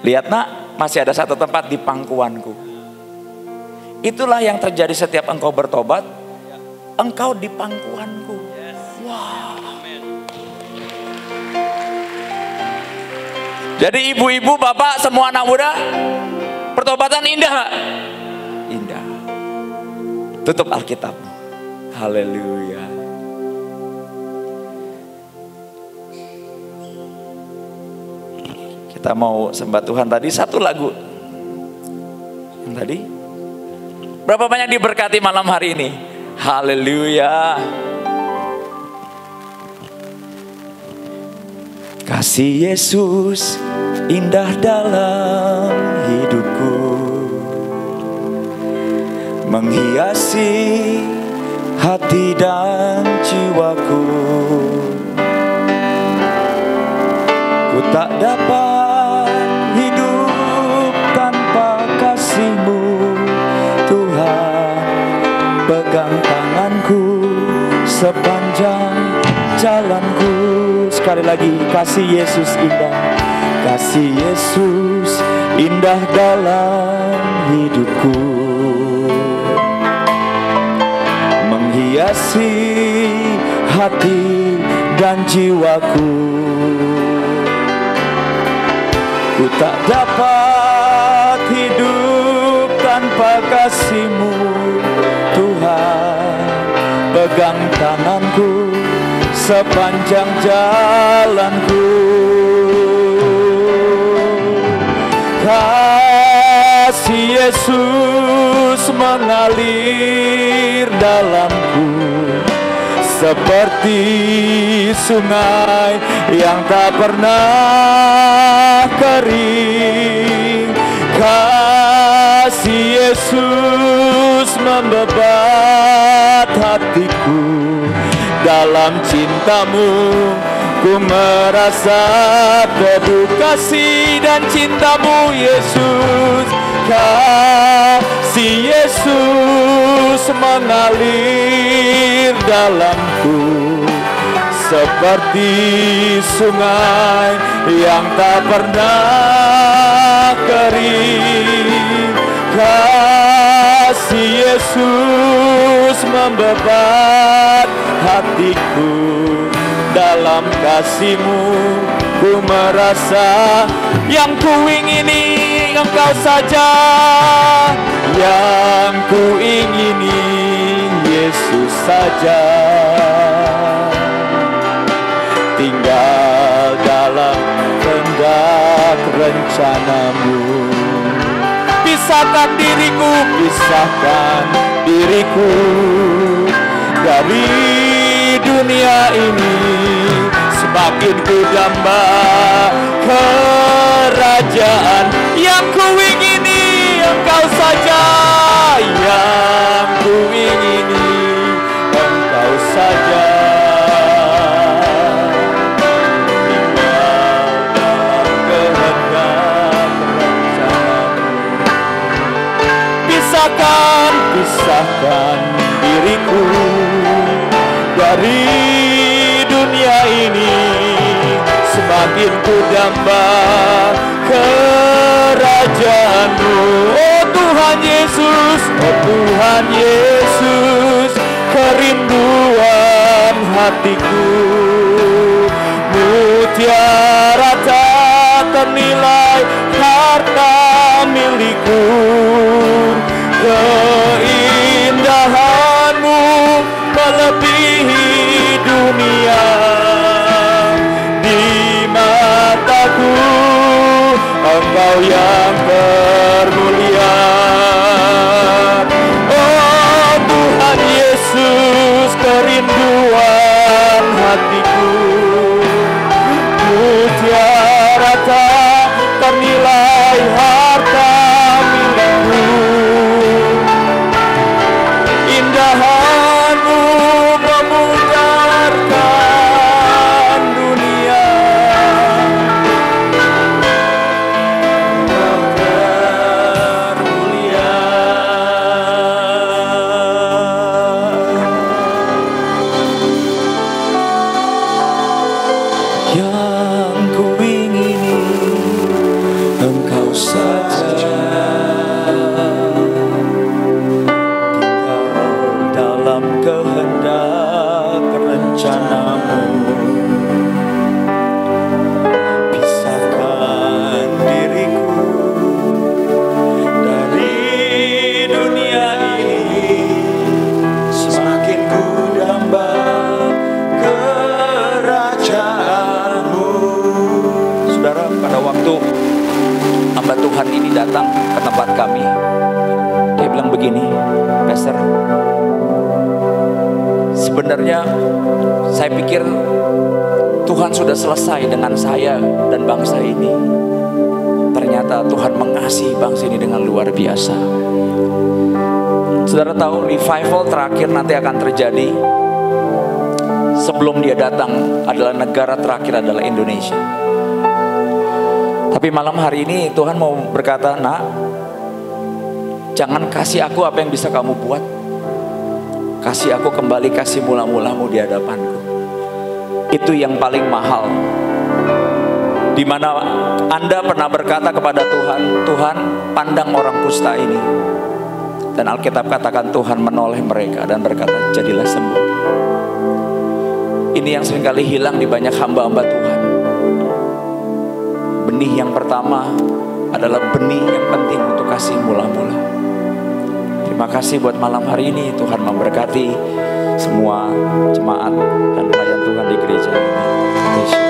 A: Lihat nak, masih ada satu tempat di pangkuanku. Itulah yang terjadi setiap engkau bertobat. Engkau di pangkuanku. Wow. Jadi ibu-ibu, bapak, semua anak muda, pertobatan indah Indah. Tutup Alkitab. Haleluya. Kita mau sembah Tuhan tadi satu lagu. Yang tadi Berapa banyak diberkati malam hari ini? Haleluya. Kasih Yesus indah dalam hidupku Menghiasi hati dan jiwaku Ku tak dapat sepanjang jalanku. Sekali lagi kasih Yesus indah. Kasih Yesus indah dalam hidupku. Menghiasi hati dan jiwaku. Ku tak dapat hidup tanpa kasihmu pegang tanganku sepanjang jalanku. Kasih Yesus mengalir dalamku seperti sungai yang tak pernah kering. Kasih Yesus membebat dalam cintamu ku merasa teduh kasih dan cintamu Yesus. Kasih Yesus mengalir dalamku. Seperti sungai yang tak pernah kering kasih Yesus membebat hatiku. Dalam kasihmu ku merasa yang ku ingini engkau saja. Yang ku ingini Yesus saja. Tinggal dalam kehendak rencanamu pisahkan diriku. Pisahkan diriku dari dunia ini. Semakin ku damba kerajaan yang ku ku damba kerajaanmu. Oh Tuhan Yesus oh Tuhan Yesus kerinduan hatiku. Mutiara sudah selesai dengan saya dan bangsa ini ternyata Tuhan mengasihi bangsa ini dengan luar biasa saudara tahu revival terakhir nanti akan terjadi sebelum dia datang adalah negara terakhir adalah Indonesia tapi malam hari ini Tuhan mau berkata nak Jangan kasih aku apa yang bisa kamu buat. Kasih aku kembali kasih mula-mulamu di hadapanku. Itu yang paling mahal. Di mana Anda pernah berkata kepada Tuhan, Tuhan pandang orang kusta ini. Dan Alkitab katakan Tuhan menoleh mereka dan berkata, jadilah sembuh. Ini yang sering kali hilang di banyak hamba-hamba Tuhan. Benih yang pertama adalah benih yang penting untuk kasih mula-mula. Terima kasih buat malam hari ini Tuhan memberkati semua jemaat dan di gereja ini. Amin.